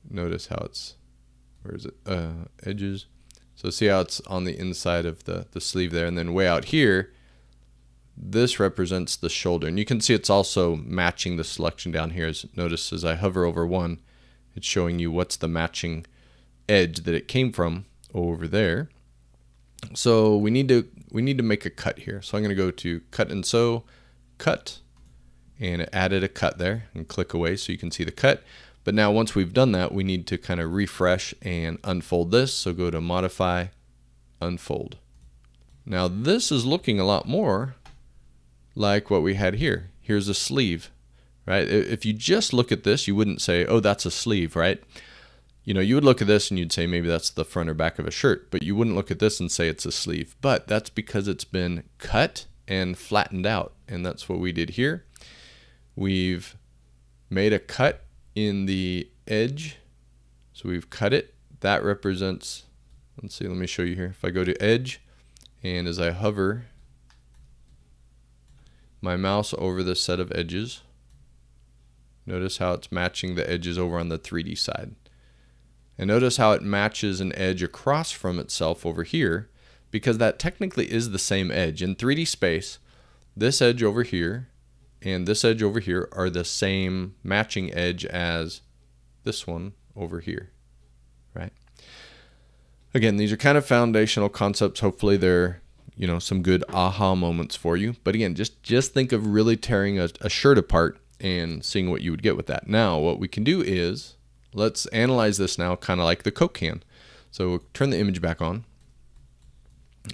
notice how it's, where is it, uh, edges. So see how it's on the inside of the, the sleeve there. And then way out here, this represents the shoulder. And you can see it's also matching the selection down here. As notice as I hover over one, it's showing you what's the matching edge that it came from over there. So we need to we need to make a cut here. So I'm going to go to cut and sew, cut, and it added a cut there and click away so you can see the cut. But now once we've done that, we need to kind of refresh and unfold this. So go to modify, unfold. Now this is looking a lot more like what we had here. Here's a sleeve, right? If you just look at this, you wouldn't say, oh, that's a sleeve, right? You know, you would look at this and you'd say maybe that's the front or back of a shirt, but you wouldn't look at this and say it's a sleeve. But that's because it's been cut and flattened out. And that's what we did here. We've made a cut in the edge. So we've cut it. That represents, let's see, let me show you here. If I go to edge and as I hover my mouse over the set of edges. Notice how it's matching the edges over on the 3D side. And notice how it matches an edge across from itself over here because that technically is the same edge. In 3D space, this edge over here and this edge over here are the same matching edge as this one over here, right? Again, these are kind of foundational concepts. Hopefully they're you know some good aha moments for you but again just just think of really tearing a, a shirt apart and seeing what you would get with that now what we can do is let's analyze this now kind of like the coke can so we'll turn the image back on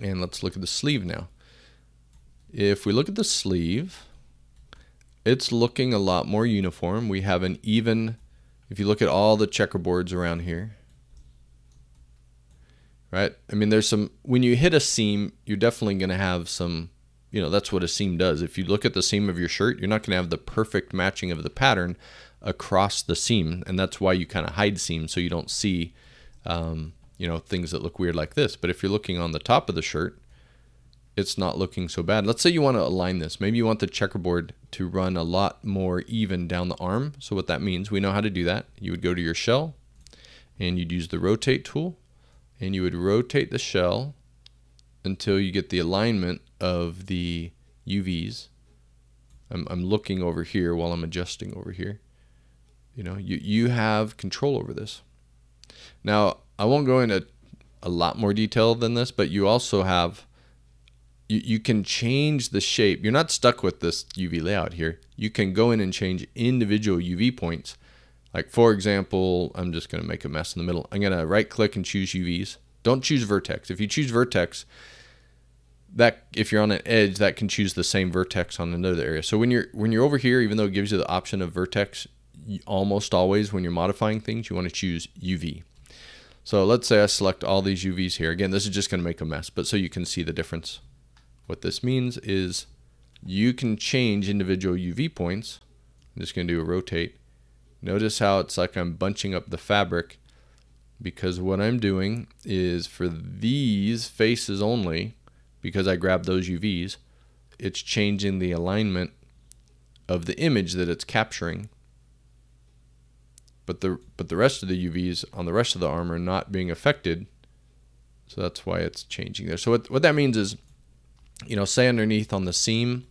and let's look at the sleeve now If we look at the sleeve, it's looking a lot more uniform. We have an even, if you look at all the checkerboards around here, right? I mean, there's some, when you hit a seam, you're definitely going to have some, you know, that's what a seam does. If you look at the seam of your shirt, you're not going to have the perfect matching of the pattern across the seam. And that's why you kind of hide seams so you don't see, um, you know, things that look weird like this. But if you're looking on the top of the shirt, it's not looking so bad. Let's say you want to align this. Maybe you want the checkerboard to run a lot more even down the arm. So what that means, we know how to do that. You would go to your shell and you'd use the rotate tool and you would rotate the shell until you get the alignment of the UVs. I'm, I'm looking over here while I'm adjusting over here. You know, you, you have control over this. Now, I won't go into a lot more detail than this, but you also have you, you can change the shape. You're not stuck with this UV layout here. You can go in and change individual UV points. Like for example, I'm just going to make a mess in the middle. I'm going to right click and choose UVs. Don't choose vertex. If you choose vertex, that if you're on an edge, that can choose the same vertex on another area. So when you're when you're over here, even though it gives you the option of vertex, almost always when you're modifying things, you want to choose UV. So let's say I select all these UVs here. Again, this is just going to make a mess, but so you can see the difference. What this means is you can change individual UV points. I'm just going to do a rotate. Notice how it's like I'm bunching up the fabric because what I'm doing is for these faces only, because I grabbed those UVs, it's changing the alignment of the image that it's capturing. But the but the rest of the UVs on the rest of the arm are not being affected. So that's why it's changing there. So what, what that means is you know, say underneath on the seam,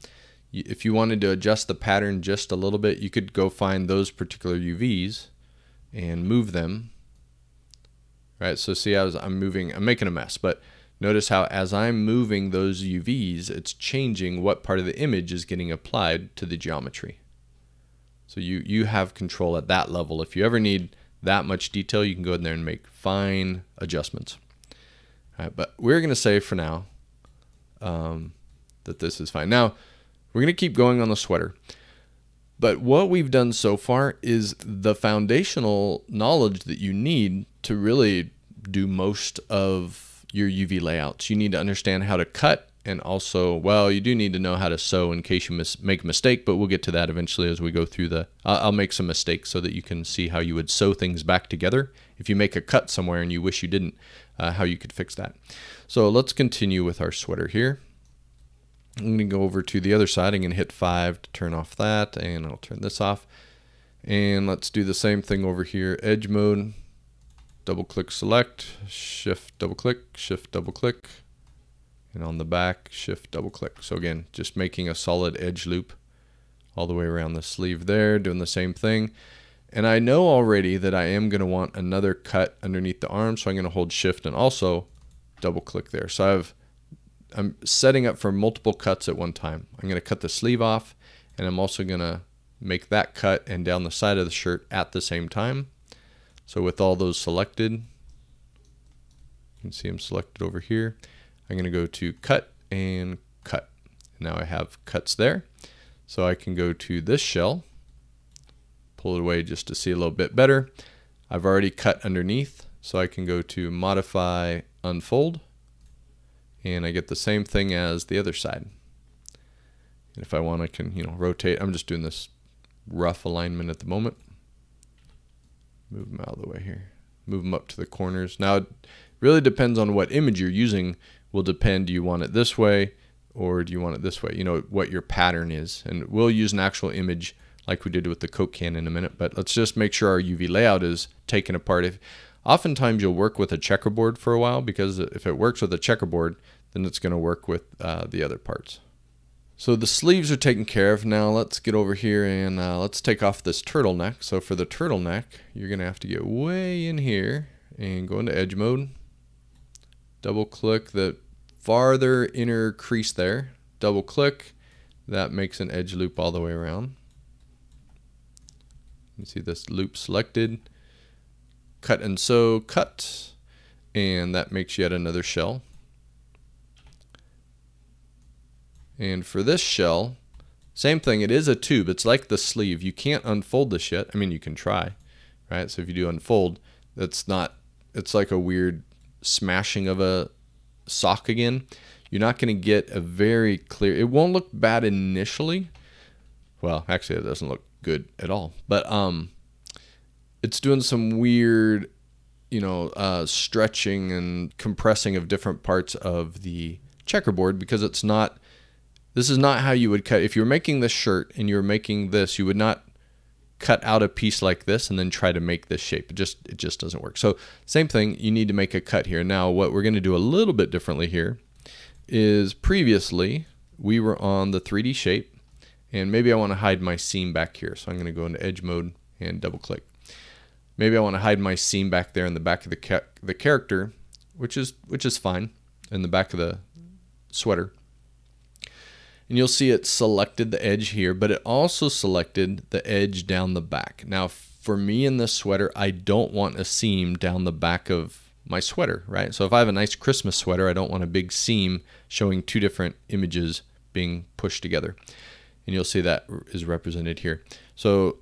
if you wanted to adjust the pattern just a little bit, you could go find those particular UVs and move them. Right, so see as I'm moving, I'm making a mess, but notice how as I'm moving those UVs, it's changing what part of the image is getting applied to the geometry. So you, you have control at that level. If you ever need that much detail, you can go in there and make fine adjustments. All right, but we're going to say for now, um, that this is fine. Now, we're going to keep going on the sweater. But what we've done so far is the foundational knowledge that you need to really do most of your UV layouts. You need to understand how to cut and also, well, you do need to know how to sew in case you mis make a mistake, but we'll get to that eventually as we go through the, I'll make some mistakes so that you can see how you would sew things back together. If you make a cut somewhere and you wish you didn't, uh, how you could fix that. So let's continue with our sweater here. I'm going to go over to the other side. I'm going to hit 5 to turn off that, and I'll turn this off. And let's do the same thing over here. Edge mode, double click select, shift double click, shift double click, and on the back, shift double click. So again, just making a solid edge loop all the way around the sleeve there, doing the same thing. And I know already that I am going to want another cut underneath the arm, so I'm going to hold shift and also double click there. So I've, I'm setting up for multiple cuts at one time. I'm going to cut the sleeve off and I'm also going to make that cut and down the side of the shirt at the same time. So with all those selected, you can see them selected over here. I'm going to go to cut and cut. Now I have cuts there. So I can go to this shell, pull it away just to see a little bit better. I've already cut underneath, so I can go to modify unfold and I get the same thing as the other side. And if I want, I can, you know, rotate. I'm just doing this rough alignment at the moment. Move them out of the way here. Move them up to the corners. Now, it really depends on what image you're using. Will depend, do you want it this way or do you want it this way? You know, what your pattern is. And we'll use an actual image like we did with the Coke can in a minute. But let's just make sure our UV layout is taken apart. If Oftentimes you'll work with a checkerboard for a while because if it works with a checkerboard, then it's going to work with uh, the other parts. So the sleeves are taken care of. Now let's get over here and uh, let's take off this turtleneck. So for the turtleneck, you're going to have to get way in here and go into edge mode. Double click the farther inner crease there. Double click. That makes an edge loop all the way around. You see this loop selected cut and sew, cut, and that makes yet another shell. And for this shell, same thing. It is a tube. It's like the sleeve. You can't unfold this yet. I mean, you can try, right? So if you do unfold, that's not, it's like a weird smashing of a sock again. You're not going to get a very clear, it won't look bad initially. Well, actually, it doesn't look good at all. But um, it's doing some weird, you know, uh, stretching and compressing of different parts of the checkerboard because it's not. This is not how you would cut. If you're making this shirt and you're making this, you would not cut out a piece like this and then try to make this shape. It just it just doesn't work. So same thing, you need to make a cut here. Now what we're going to do a little bit differently here is previously we were on the 3D shape and maybe I want to hide my seam back here. So I'm going to go into edge mode and double click. Maybe I want to hide my seam back there in the back of the ca the character, which is which is fine in the back of the sweater. And you'll see it selected the edge here, but it also selected the edge down the back. Now, for me in this sweater, I don't want a seam down the back of my sweater, right? So if I have a nice Christmas sweater, I don't want a big seam showing two different images being pushed together and you'll see that is represented here. So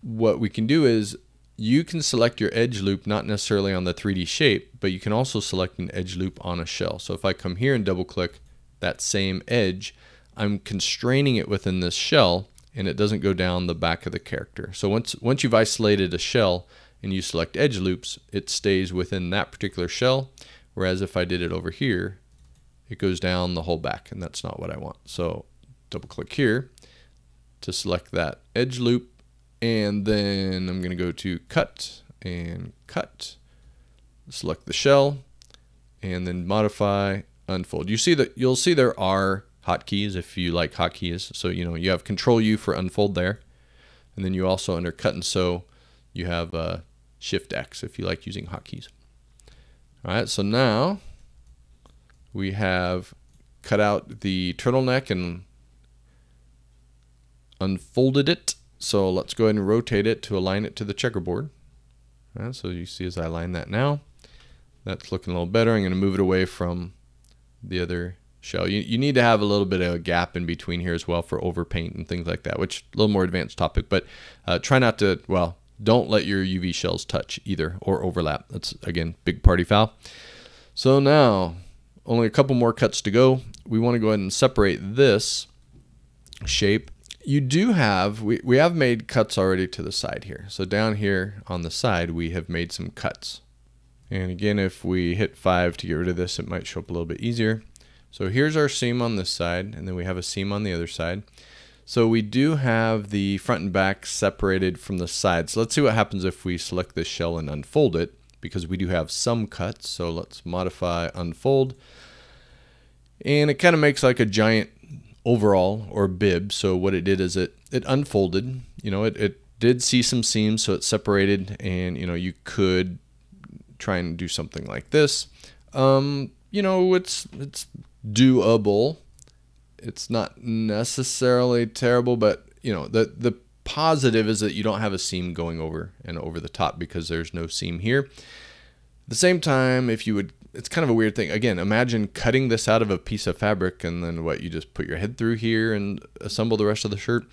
what we can do is you can select your edge loop not necessarily on the 3D shape, but you can also select an edge loop on a shell. So if I come here and double click that same edge, I'm constraining it within this shell and it doesn't go down the back of the character. So once, once you've isolated a shell and you select edge loops, it stays within that particular shell. Whereas if I did it over here, it goes down the whole back and that's not what I want. So double click here to select that edge loop and then I'm going to go to cut and cut select the shell and then modify unfold you see that you'll see there are hotkeys if you like hotkeys so you know you have control U for unfold there and then you also under cut and sew you have uh, shift X if you like using hotkeys all right so now we have cut out the turtleneck and unfolded it. So let's go ahead and rotate it to align it to the checkerboard. So you see as I align that now, that's looking a little better. I'm going to move it away from the other shell. You, you need to have a little bit of a gap in between here as well for overpaint and things like that, which a little more advanced topic, but uh, try not to, well, don't let your UV shells touch either or overlap. That's, again, big party foul. So now, only a couple more cuts to go. We want to go ahead and separate this shape you do have, we, we have made cuts already to the side here. So down here on the side, we have made some cuts. And again, if we hit 5 to get rid of this, it might show up a little bit easier. So here's our seam on this side, and then we have a seam on the other side. So we do have the front and back separated from the sides. So let's see what happens if we select this shell and unfold it, because we do have some cuts. So let's modify unfold. And it kind of makes like a giant overall or bib. So what it did is it it unfolded. You know, it, it did see some seams, so it separated, and you know you could try and do something like this. Um, you know, it's it's doable. It's not necessarily terrible, but you know the the positive is that you don't have a seam going over and over the top because there's no seam here. At the same time, if you would it's kind of a weird thing. Again, imagine cutting this out of a piece of fabric and then what you just put your head through here and assemble the rest of the shirt.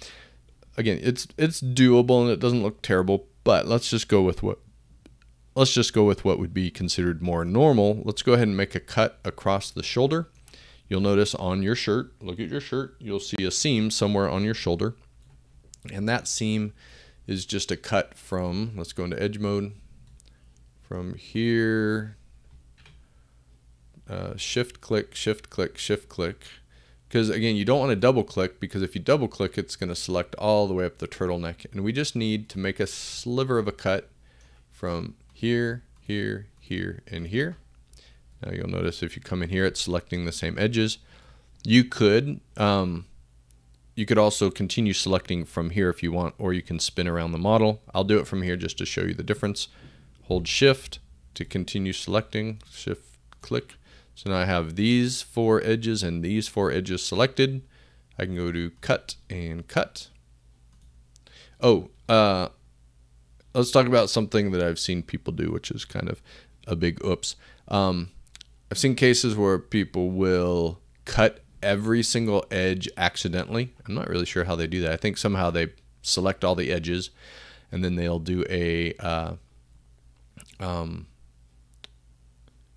Again, it's it's doable and it doesn't look terrible, but let's just go with what let's just go with what would be considered more normal. Let's go ahead and make a cut across the shoulder. You'll notice on your shirt, look at your shirt, you'll see a seam somewhere on your shoulder. And that seam is just a cut from, let's go into edge mode, from here uh, shift click, shift click, shift click. Because again, you don't want to double click because if you double click, it's going to select all the way up the turtleneck. And we just need to make a sliver of a cut from here, here, here, and here. Now you'll notice if you come in here, it's selecting the same edges. You could, um, you could also continue selecting from here if you want, or you can spin around the model. I'll do it from here just to show you the difference. Hold shift to continue selecting, shift click. So now I have these four edges and these four edges selected. I can go to cut and cut. Oh, uh, let's talk about something that I've seen people do, which is kind of a big oops. Um, I've seen cases where people will cut every single edge accidentally. I'm not really sure how they do that. I think somehow they select all the edges and then they'll do a uh, um,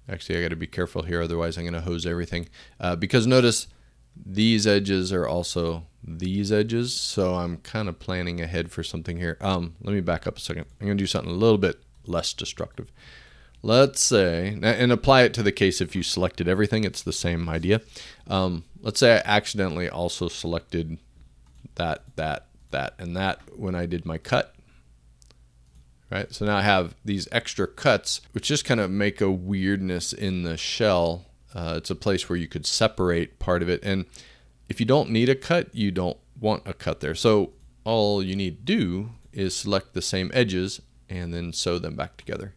actually I got to be careful here otherwise I'm going to hose everything uh, because notice these edges are also these edges so I'm kind of planning ahead for something here um, let me back up a second I'm going to do something a little bit less destructive let's say and apply it to the case if you selected everything it's the same idea um, let's say I accidentally also selected that that that and that when I did my cut right? So now I have these extra cuts, which just kind of make a weirdness in the shell. Uh, it's a place where you could separate part of it. And if you don't need a cut, you don't want a cut there. So all you need to do is select the same edges and then sew them back together.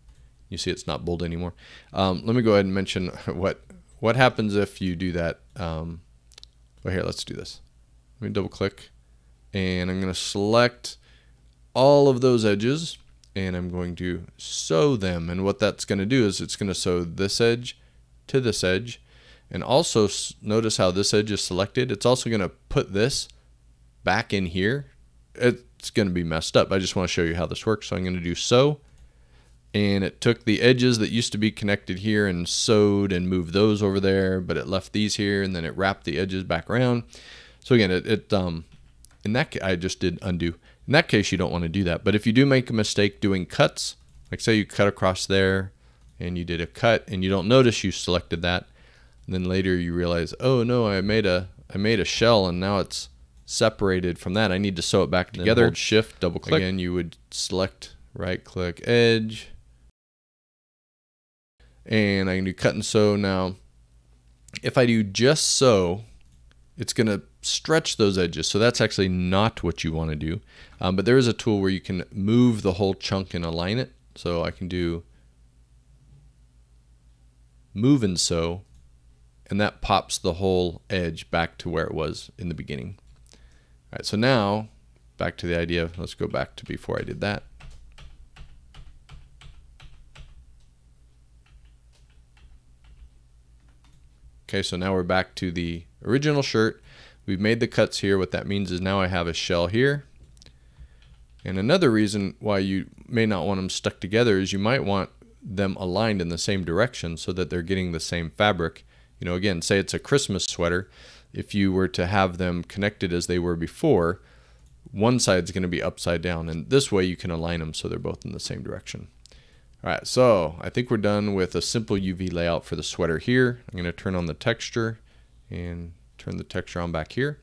You see it's not bold anymore. Um, let me go ahead and mention what what happens if you do that. Um, well, here, let's do this. Let me double click and I'm going to select all of those edges and I'm going to sew them. And what that's going to do is it's going to sew this edge to this edge. And also notice how this edge is selected. It's also going to put this back in here. It's going to be messed up. I just want to show you how this works. So I'm going to do sew. And it took the edges that used to be connected here and sewed and moved those over there, but it left these here and then it wrapped the edges back around. So again, it, it um, in that I just did undo. In that case, you don't want to do that. But if you do make a mistake doing cuts, like say you cut across there and you did a cut and you don't notice you selected that, and then later you realize, oh no, I made a I made a shell and now it's separated from that. I need to sew it back together. Shift, double click. Again, you would select right click edge. And I can do cut and sew now. If I do just sew, it's going to stretch those edges. So that's actually not what you want to do. Um, but there is a tool where you can move the whole chunk and align it. So I can do move and sew, and that pops the whole edge back to where it was in the beginning. All right, so now back to the idea let's go back to before I did that. Okay, so now we're back to the original shirt. We've made the cuts here. What that means is now I have a shell here. And another reason why you may not want them stuck together is you might want them aligned in the same direction so that they're getting the same fabric. You know, again, say it's a Christmas sweater. If you were to have them connected as they were before, one side's going to be upside down. And this way you can align them so they're both in the same direction. All right, so I think we're done with a simple UV layout for the sweater here. I'm going to turn on the texture and turn the texture on back here.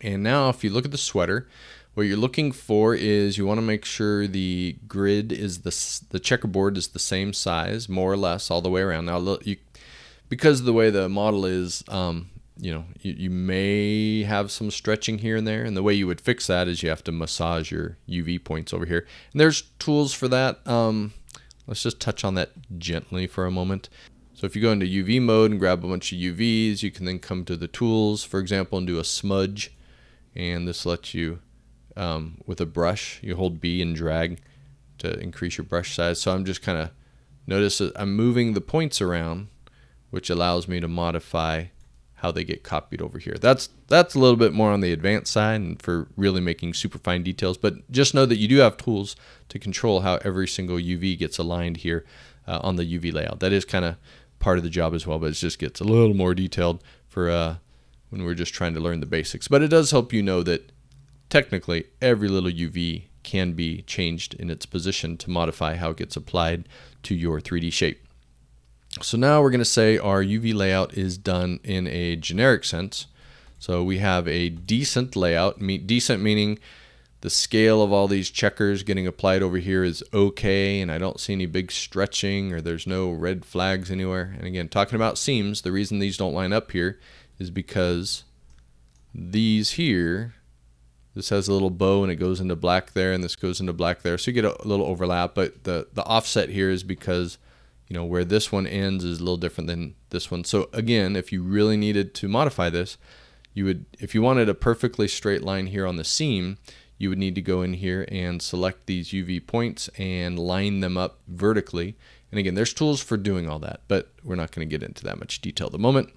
And now if you look at the sweater, what you're looking for is you want to make sure the grid is the, the checkerboard is the same size, more or less, all the way around. Now, you, because of the way the model is, um, you know, you, you may have some stretching here and there. And the way you would fix that is you have to massage your UV points over here. And there's tools for that. Um, let's just touch on that gently for a moment. So if you go into UV mode and grab a bunch of UVs, you can then come to the tools, for example, and do a smudge. And this lets you, um, with a brush, you hold B and drag to increase your brush size. So I'm just kind of, notice I'm moving the points around, which allows me to modify how they get copied over here. That's that's a little bit more on the advanced side and for really making super fine details. But just know that you do have tools to control how every single UV gets aligned here uh, on the UV layout. That is kind of part of the job as well, but it just gets a little more detailed for uh, when we're just trying to learn the basics. But it does help you know that technically every little UV can be changed in its position to modify how it gets applied to your 3D shape. So now we're going to say our UV layout is done in a generic sense. So we have a decent layout, decent meaning the scale of all these checkers getting applied over here is okay and I don't see any big stretching or there's no red flags anywhere. And again, talking about seams, the reason these don't line up here is because these here, this has a little bow and it goes into black there and this goes into black there. So you get a little overlap, but the, the offset here is because you know where this one ends is a little different than this one. So again, if you really needed to modify this, you would, if you wanted a perfectly straight line here on the seam, you would need to go in here and select these UV points and line them up vertically. And again, there's tools for doing all that, but we're not going to get into that much detail at the moment.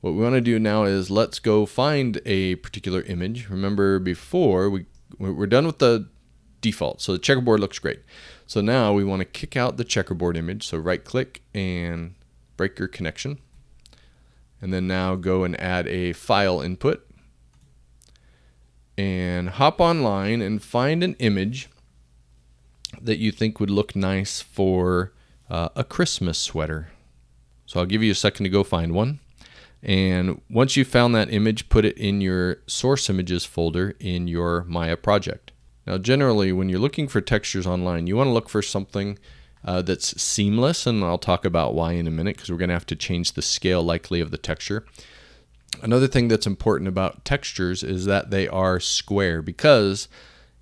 What we want to do now is let's go find a particular image. Remember before we we're done with the default. So the checkerboard looks great. So now we want to kick out the checkerboard image. So right click and break your connection. And then now go and add a file input. And hop online and find an image that you think would look nice for uh, a Christmas sweater. So I'll give you a second to go find one. And once you've found that image, put it in your source images folder in your Maya project. Now, generally, when you're looking for textures online, you want to look for something uh, that's seamless, and I'll talk about why in a minute because we're going to have to change the scale likely of the texture. Another thing that's important about textures is that they are square because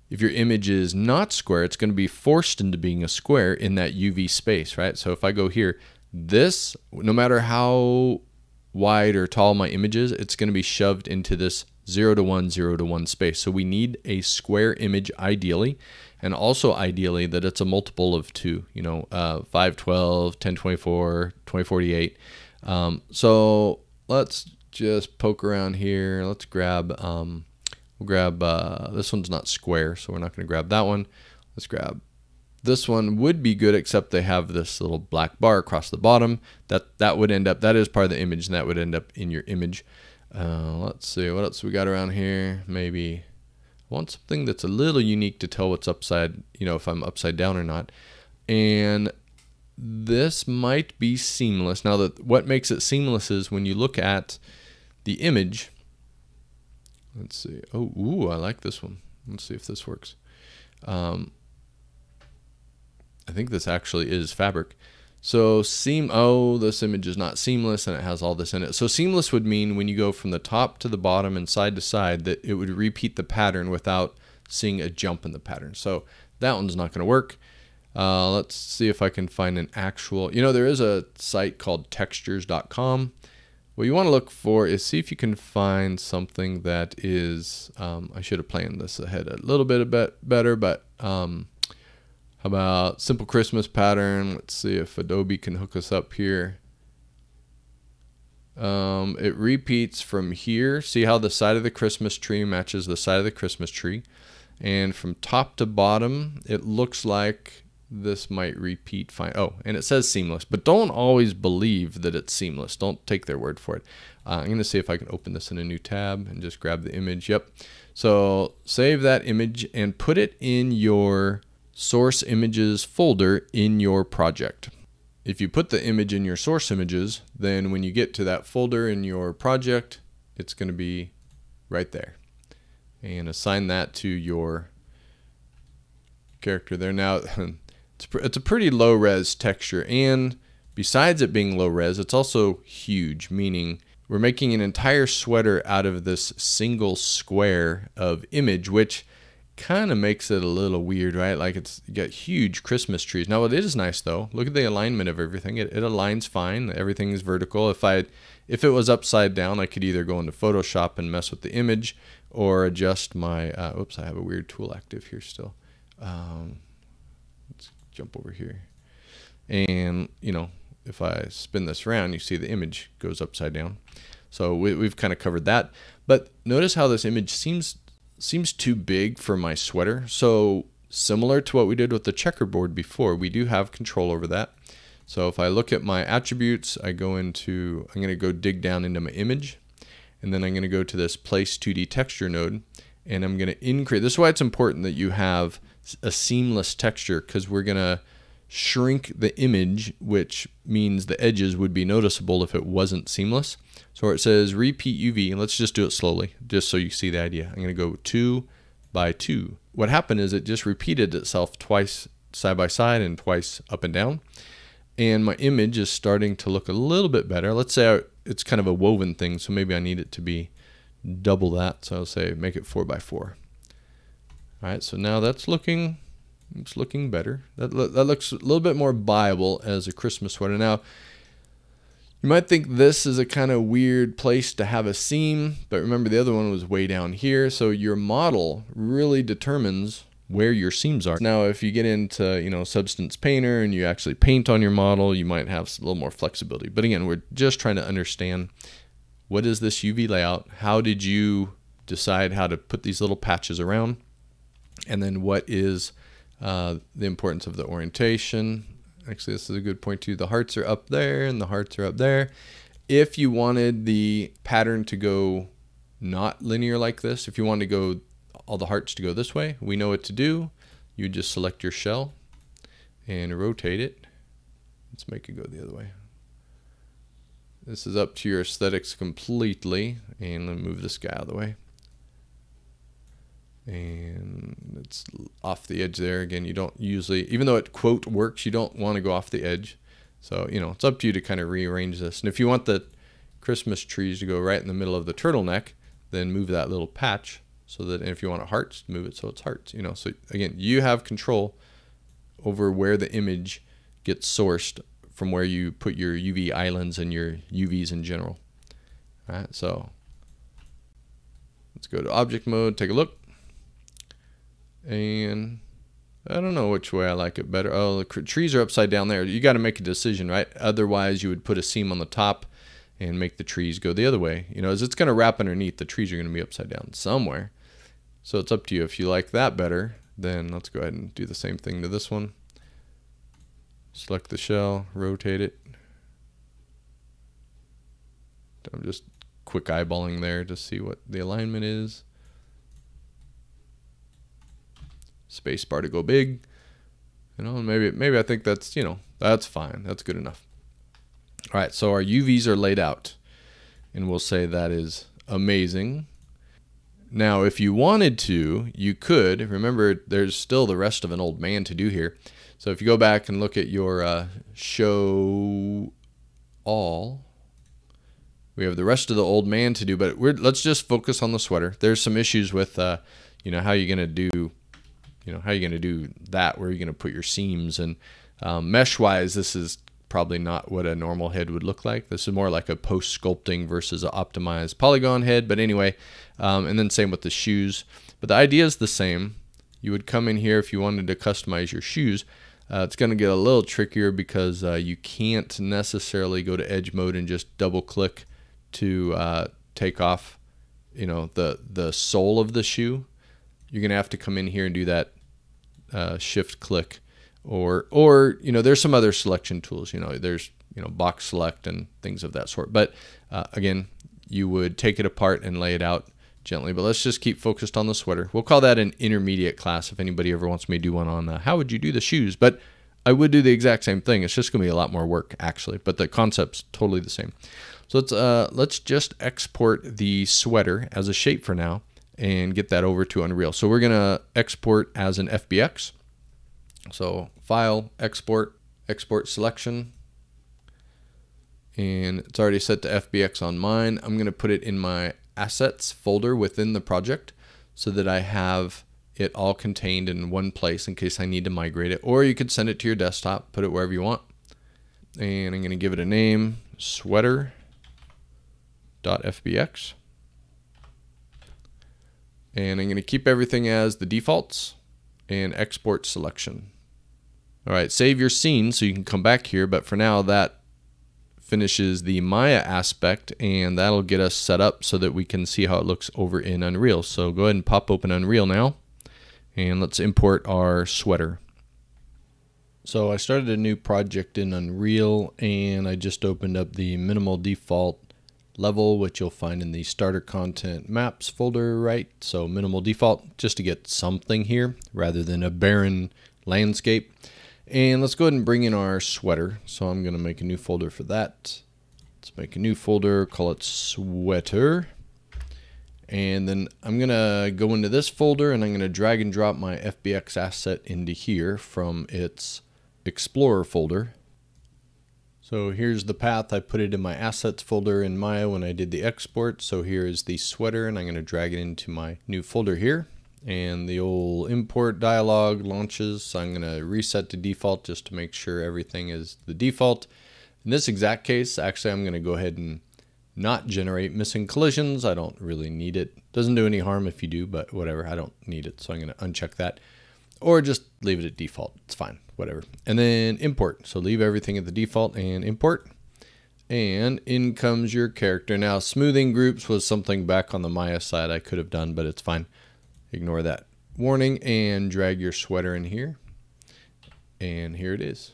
if your image is not square, it's going to be forced into being a square in that UV space, right? So if I go here, this, no matter how wide or tall my image is, it's going to be shoved into this 0 to 1, 0 to 1 space. So we need a square image ideally, and also ideally that it's a multiple of 2, you know, uh, 512, 1024, 2048. Um, so let's just poke around here. Let's grab, um, we'll grab, uh, this one's not square, so we're not going to grab that one. Let's grab this one would be good, except they have this little black bar across the bottom. That that would end up that is part of the image, and that would end up in your image. Uh, let's see what else we got around here. Maybe I want something that's a little unique to tell what's upside, you know, if I'm upside down or not. And this might be seamless. Now, that what makes it seamless is when you look at the image. Let's see. Oh, ooh, I like this one. Let's see if this works. Um, I think this actually is fabric. So seam, oh, this image is not seamless and it has all this in it. So seamless would mean when you go from the top to the bottom and side to side that it would repeat the pattern without seeing a jump in the pattern. So that one's not going to work. Uh, let's see if I can find an actual, you know, there is a site called textures.com. What you want to look for is see if you can find something that is, um, I should have planned this ahead a little bit, a bit better, but um, about simple Christmas pattern? Let's see if Adobe can hook us up here. Um, it repeats from here. See how the side of the Christmas tree matches the side of the Christmas tree. And from top to bottom, it looks like this might repeat fine. Oh, and it says seamless, but don't always believe that it's seamless. Don't take their word for it. Uh, I'm going to see if I can open this in a new tab and just grab the image. Yep. So save that image and put it in your source images folder in your project. If you put the image in your source images, then when you get to that folder in your project, it's going to be right there. And assign that to your character there. Now, it's a pretty low res texture, and besides it being low res, it's also huge, meaning we're making an entire sweater out of this single square of image, which kind of makes it a little weird, right? Like it's got huge Christmas trees. Now it is nice though. Look at the alignment of everything. It, it aligns fine. Everything is vertical. If I if it was upside down, I could either go into Photoshop and mess with the image or adjust my. Uh, oops, I have a weird tool active here still. Um, let's jump over here, and you know if I spin this around, you see the image goes upside down. So we, we've kind of covered that. But notice how this image seems seems too big for my sweater. So similar to what we did with the checkerboard before, we do have control over that. So if I look at my attributes, I go into, I'm going to go dig down into my image, and then I'm going to go to this place 2D texture node, and I'm going to increase. This is why it's important that you have a seamless texture because we're going to shrink the image, which means the edges would be noticeable if it wasn't seamless. So it says repeat UV, and let's just do it slowly, just so you see the idea. I'm going to go two by two. What happened is it just repeated itself twice side by side and twice up and down. And my image is starting to look a little bit better. Let's say it's kind of a woven thing, so maybe I need it to be double that. So I'll say make it four by four. All right, so now that's looking it's looking better. That, that looks a little bit more viable as a Christmas sweater. Now, you might think this is a kind of weird place to have a seam, but remember the other one was way down here. So your model really determines where your seams are. Now, if you get into, you know, Substance Painter and you actually paint on your model, you might have a little more flexibility. But again, we're just trying to understand what is this UV layout? How did you decide how to put these little patches around? And then what is uh, the importance of the orientation? Actually, this is a good point too. The hearts are up there and the hearts are up there. If you wanted the pattern to go not linear like this, if you wanted to go all the hearts to go this way, we know what to do. You just select your shell and rotate it. Let's make it go the other way. This is up to your aesthetics completely. And let me move this guy out of the way. And it's off the edge there. Again, you don't usually, even though it quote works, you don't want to go off the edge. So, you know, it's up to you to kind of rearrange this. And if you want the Christmas trees to go right in the middle of the turtleneck, then move that little patch so that if you want a hearts, move it so it's hearts. You know, so again, you have control over where the image gets sourced from where you put your UV islands and your UVs in general. All right, so let's go to object mode, take a look. And I don't know which way I like it better. Oh, the trees are upside down there. You got to make a decision, right? Otherwise, you would put a seam on the top and make the trees go the other way. You know, as it's going to wrap underneath, the trees are going to be upside down somewhere. So it's up to you. If you like that better, then let's go ahead and do the same thing to this one. Select the shell, rotate it. I'm just quick eyeballing there to see what the alignment is. Space bar to go big. You know, maybe maybe I think that's, you know, that's fine. That's good enough. All right, so our UVs are laid out. And we'll say that is amazing. Now, if you wanted to, you could. Remember, there's still the rest of an old man to do here. So if you go back and look at your uh, show all, we have the rest of the old man to do, but let's just focus on the sweater. There's some issues with, uh, you know, how you're going to do, you know, how are you're going to do that, where are you're going to put your seams. And um, mesh-wise, this is probably not what a normal head would look like. This is more like a post sculpting versus an optimized polygon head. But anyway, um, and then same with the shoes. But the idea is the same. You would come in here if you wanted to customize your shoes. Uh, it's going to get a little trickier because uh, you can't necessarily go to edge mode and just double click to uh, take off you know the the sole of the shoe you're going to have to come in here and do that uh, shift click or or you know there's some other selection tools you know there's you know box select and things of that sort but uh, again you would take it apart and lay it out gently. But let's just keep focused on the sweater. We'll call that an intermediate class if anybody ever wants me to do one on uh, how would you do the shoes. But I would do the exact same thing. It's just going to be a lot more work actually, but the concept's totally the same. So let's uh, let's just export the sweater as a shape for now and get that over to Unreal. So we're going to export as an FBX. So file, export, export selection. And it's already set to FBX on mine. I'm going to put it in my assets folder within the project so that I have it all contained in one place in case I need to migrate it. Or you could send it to your desktop, put it wherever you want. And I'm going to give it a name, sweater.fbx. And I'm going to keep everything as the defaults and export selection. All right, save your scene so you can come back here. But for now, that finishes the Maya aspect and that'll get us set up so that we can see how it looks over in Unreal. So go ahead and pop open Unreal now and let's import our sweater. So I started a new project in Unreal and I just opened up the minimal default level which you'll find in the starter content maps folder right so minimal default just to get something here rather than a barren landscape and let's go ahead and bring in our sweater. So I'm going to make a new folder for that. Let's make a new folder, call it sweater. And then I'm going to go into this folder and I'm going to drag and drop my FBX asset into here from its Explorer folder. So here's the path. I put it in my assets folder in Maya when I did the export. So here is the sweater and I'm going to drag it into my new folder here and the old import dialog launches. So I'm going to reset to default just to make sure everything is the default. In this exact case, actually, I'm going to go ahead and not generate missing collisions. I don't really need it. Doesn't do any harm if you do, but whatever. I don't need it. So I'm going to uncheck that or just leave it at default. It's fine, whatever. And then import. So leave everything at the default and import. And in comes your character. Now, smoothing groups was something back on the Maya side I could have done, but it's fine. Ignore that warning and drag your sweater in here. And here it is.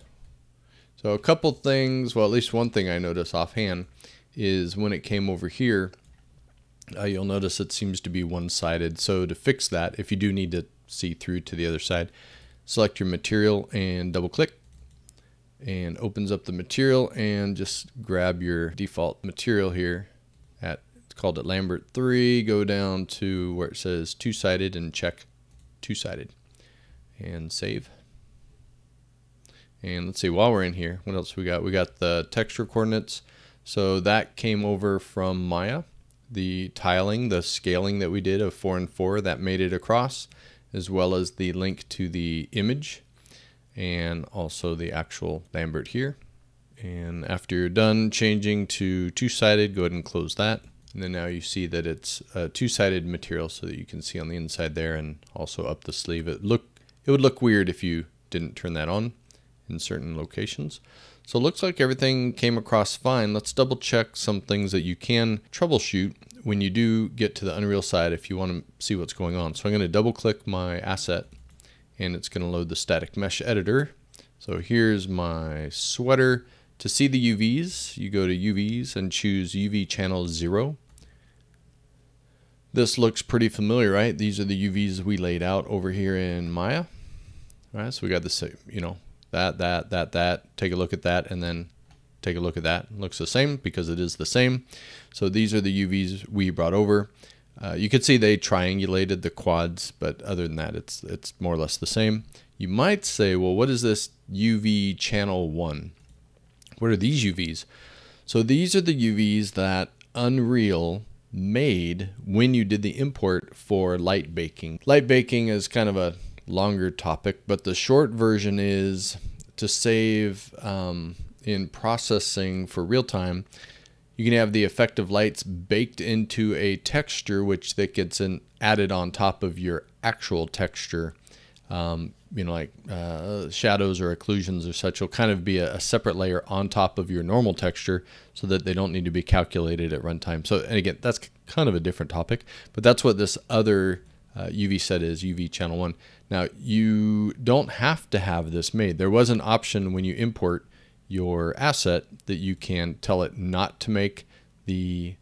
So a couple things, well, at least one thing I notice offhand is when it came over here, uh, you'll notice it seems to be one-sided. So to fix that, if you do need to see through to the other side, select your material and double click and opens up the material and just grab your default material here. At it's called it Lambert 3 go down to where it says two-sided and check two-sided and save. And let's see while we're in here what else we got? We got the texture coordinates. So that came over from Maya. The tiling the scaling that we did of 4 and 4 that made it across as well as the link to the image and also the actual Lambert here. And after you're done changing to two-sided, go ahead and close that. And then now you see that it's a two-sided material so that you can see on the inside there and also up the sleeve. It look it would look weird if you didn't turn that on in certain locations. So it looks like everything came across fine. Let's double check some things that you can troubleshoot when you do get to the Unreal side if you want to see what's going on. So I'm going to double click my asset and it's going to load the static mesh editor. So here's my sweater. To see the UVs, you go to UVs and choose UV channel 0. This looks pretty familiar, right? These are the UVs we laid out over here in Maya. All right, so we got this, you know, that, that, that, that. Take a look at that and then take a look at that. It looks the same because it is the same. So these are the UVs we brought over. Uh, you could see they triangulated the quads, but other than that, it's it's more or less the same. You might say, well, what is this UV channel 1? What are these UVs? So these are the UVs that Unreal made when you did the import for light baking. Light baking is kind of a longer topic, but the short version is to save um, in processing for real time you can have the effective lights baked into a texture, which that gets in, added on top of your actual texture. Um, you know, like uh, shadows or occlusions or such will kind of be a, a, separate layer on top of your normal texture so that they don't need to be calculated at runtime. So, and again, that's kind of a different topic, but that's what this other uh, UV set is, UV channel one. Now, you don't have to have this made. There was an option when you import your asset that you can tell it not to make the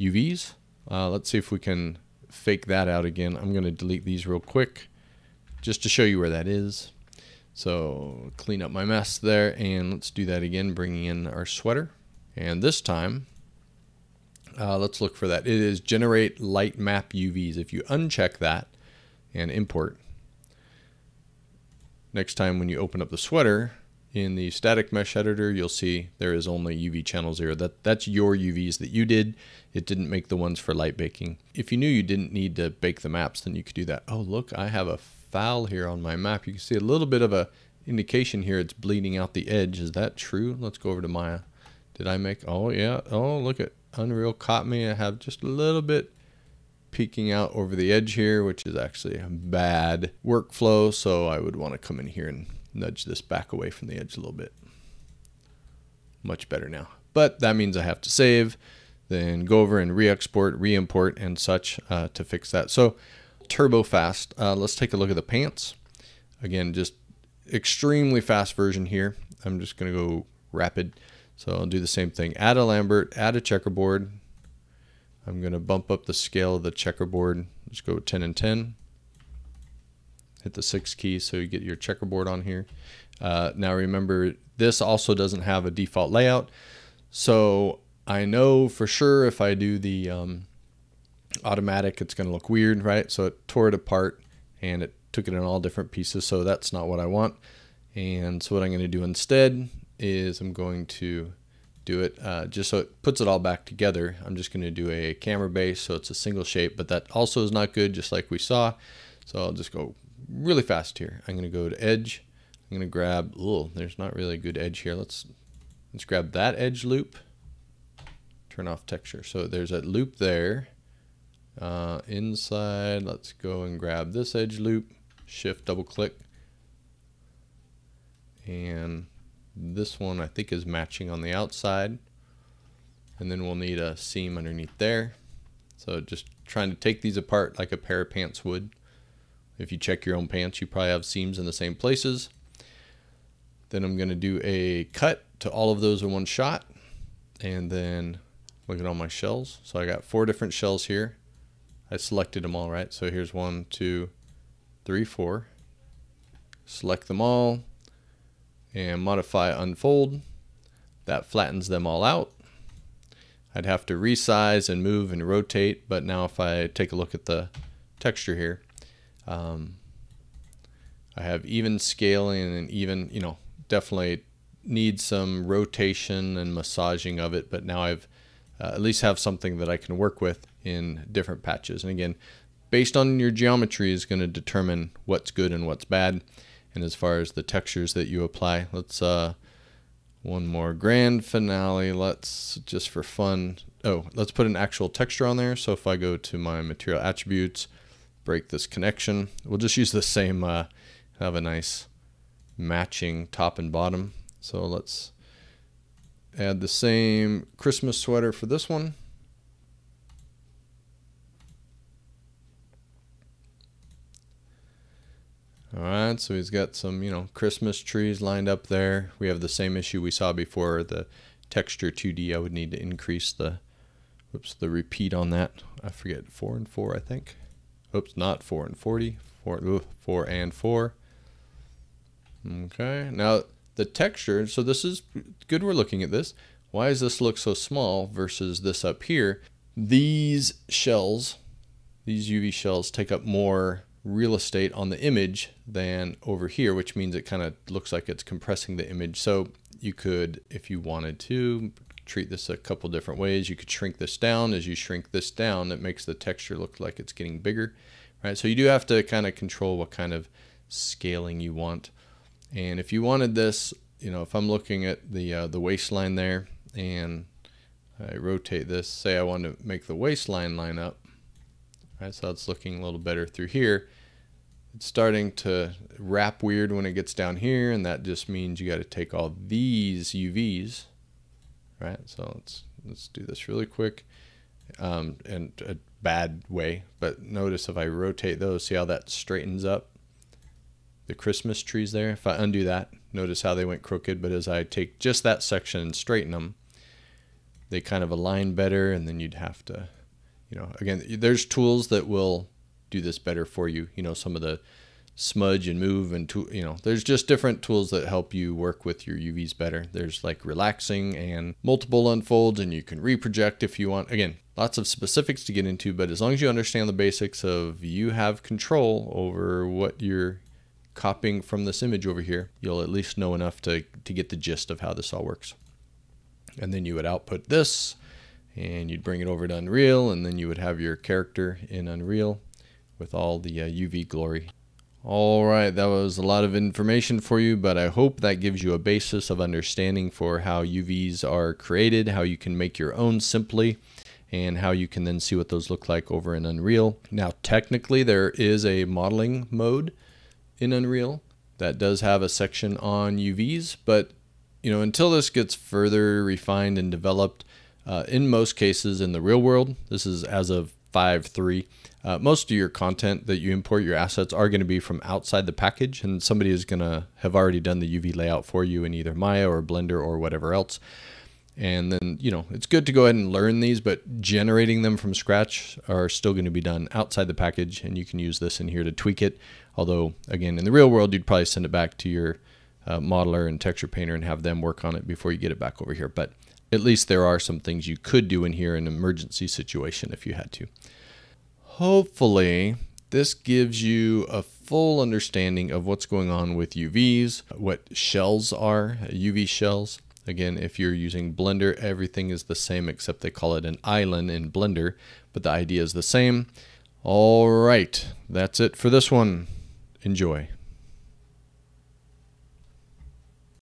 UVs. Uh, let's see if we can fake that out again. I'm going to delete these real quick just to show you where that is. So clean up my mess there and let's do that again, bringing in our sweater. And this time, uh, let's look for that. It is generate light map UVs. If you uncheck that and import, next time when you open up the sweater, in the static mesh editor, you'll see there is only UV channel zero. That, that's your UVs that you did. It didn't make the ones for light baking. If you knew you didn't need to bake the maps, then you could do that. Oh, look, I have a foul here on my map. You can see a little bit of a indication here. It's bleeding out the edge. Is that true? Let's go over to Maya. Did I make, oh yeah, oh look at Unreal caught me. I have just a little bit peeking out over the edge here, which is actually a bad workflow. So I would want to come in here and nudge this back away from the edge a little bit. Much better now. But that means I have to save, then go over and re-export, re-import, and such uh, to fix that. So turbo fast. Uh, let's take a look at the pants. Again, just extremely fast version here. I'm just going to go rapid. So I'll do the same thing. Add a Lambert, add a checkerboard. I'm going to bump up the scale of the checkerboard. Just go 10 and 10 hit the six key so you get your checkerboard on here. Uh, now remember, this also doesn't have a default layout. So I know for sure if I do the um, automatic, it's going to look weird, right? So it tore it apart and it took it in all different pieces. So that's not what I want. And so what I'm going to do instead is I'm going to do it uh, just so it puts it all back together. I'm just going to do a camera base so it's a single shape, but that also is not good, just like we saw. So I'll just go really fast here. I'm going to go to edge. I'm going to grab, oh, there's not really a good edge here. Let's, let's grab that edge loop. Turn off texture. So there's a loop there. Uh, inside, let's go and grab this edge loop. Shift, double click. And this one I think is matching on the outside. and then we'll need a seam underneath there. So just trying to take these apart like a pair of pants would. If you check your own pants, you probably have seams in the same places. Then I'm going to do a cut to all of those in one shot. And then look at all my shells. So I got four different shells here. I selected them all right. So here's one, two, three, four. Select them all and modify unfold. That flattens them all out. I'd have to resize and move and rotate, but now if I take a look at the texture here, um, I have even scaling and even, you know, definitely need some rotation and massaging of it, but now I've uh, at least have something that I can work with in different patches. And again, based on your geometry is going to determine what's good and what's bad. And as far as the textures that you apply, let's uh, one more grand finale. Let's just for fun. Oh, let's put an actual texture on there. So if I go to my material attributes, break this connection, we'll just use the same, uh, have a nice matching top and bottom. So let's add the same Christmas sweater for this one. All right, so he's got some, you know, Christmas trees lined up there. We have the same issue we saw before, the texture 2D. I would need to increase the, whoops, the repeat on that. I forget, 4 and 4, I think. Oops, not 4 and 40, 4, ooh, 4 and 4. Okay, now the texture, so this is good we're looking at this. Why does this look so small versus this up here? These shells, these UV shells take up more real estate on the image than over here, which means it kind of looks like it's compressing the image. So you could, if you wanted to, treat this a couple different ways. You could shrink this down. As you shrink this down, it makes the texture look like it's getting bigger, right? So you do have to kind of control what kind of scaling you want. And if you wanted this, you know, if I'm looking at the uh, the waistline there and I rotate this, say I want to make the waistline line up, right? So it's looking a little better through here. It's starting to wrap weird when it gets down here, and that just means you got to take all these UVs, right? So let's let's do this really quick, um, and a bad way. But notice if I rotate those, see how that straightens up the Christmas trees there. If I undo that, notice how they went crooked, but as I take just that section and straighten them, they kind of align better, and then you'd have to, you know, again, there's tools that will do this better for you. You know, some of the smudge and move and to, you know, there's just different tools that help you work with your UVs better. There's like relaxing and multiple unfolds, and you can reproject if you want. Again, lots of specifics to get into, but as long as you understand the basics of you have control over what you're copying from this image over here, you'll at least know enough to, to get the gist of how this all works. And then you would output this and you'd bring it over to Unreal and then you would have your character in Unreal with all the uh, UV glory. All right, that was a lot of information for you, but I hope that gives you a basis of understanding for how UVs are created, how you can make your own simply, and how you can then see what those look like over in Unreal. Now, technically, there is a modeling mode in Unreal that does have a section on UVs, but you know until this gets further refined and developed, uh, in most cases in the real world, this is as of 5.3, uh, most of your content that you import your assets are going to be from outside the package, and somebody is going to have already done the UV layout for you in either Maya or Blender or whatever else. And then, you know, it's good to go ahead and learn these, but generating them from scratch are still going to be done outside the package, and you can use this in here to tweak it. Although, again, in the real world, you'd probably send it back to your uh, modeler and texture painter and have them work on it before you get it back over here. But at least there are some things you could do in here in an emergency situation if you had to. Hopefully, this gives you a full understanding of what's going on with UVs, what shells are, UV shells. Again, if you're using Blender, everything is the same except they call it an island in Blender, but the idea is the same. All right, that's it for this one. Enjoy.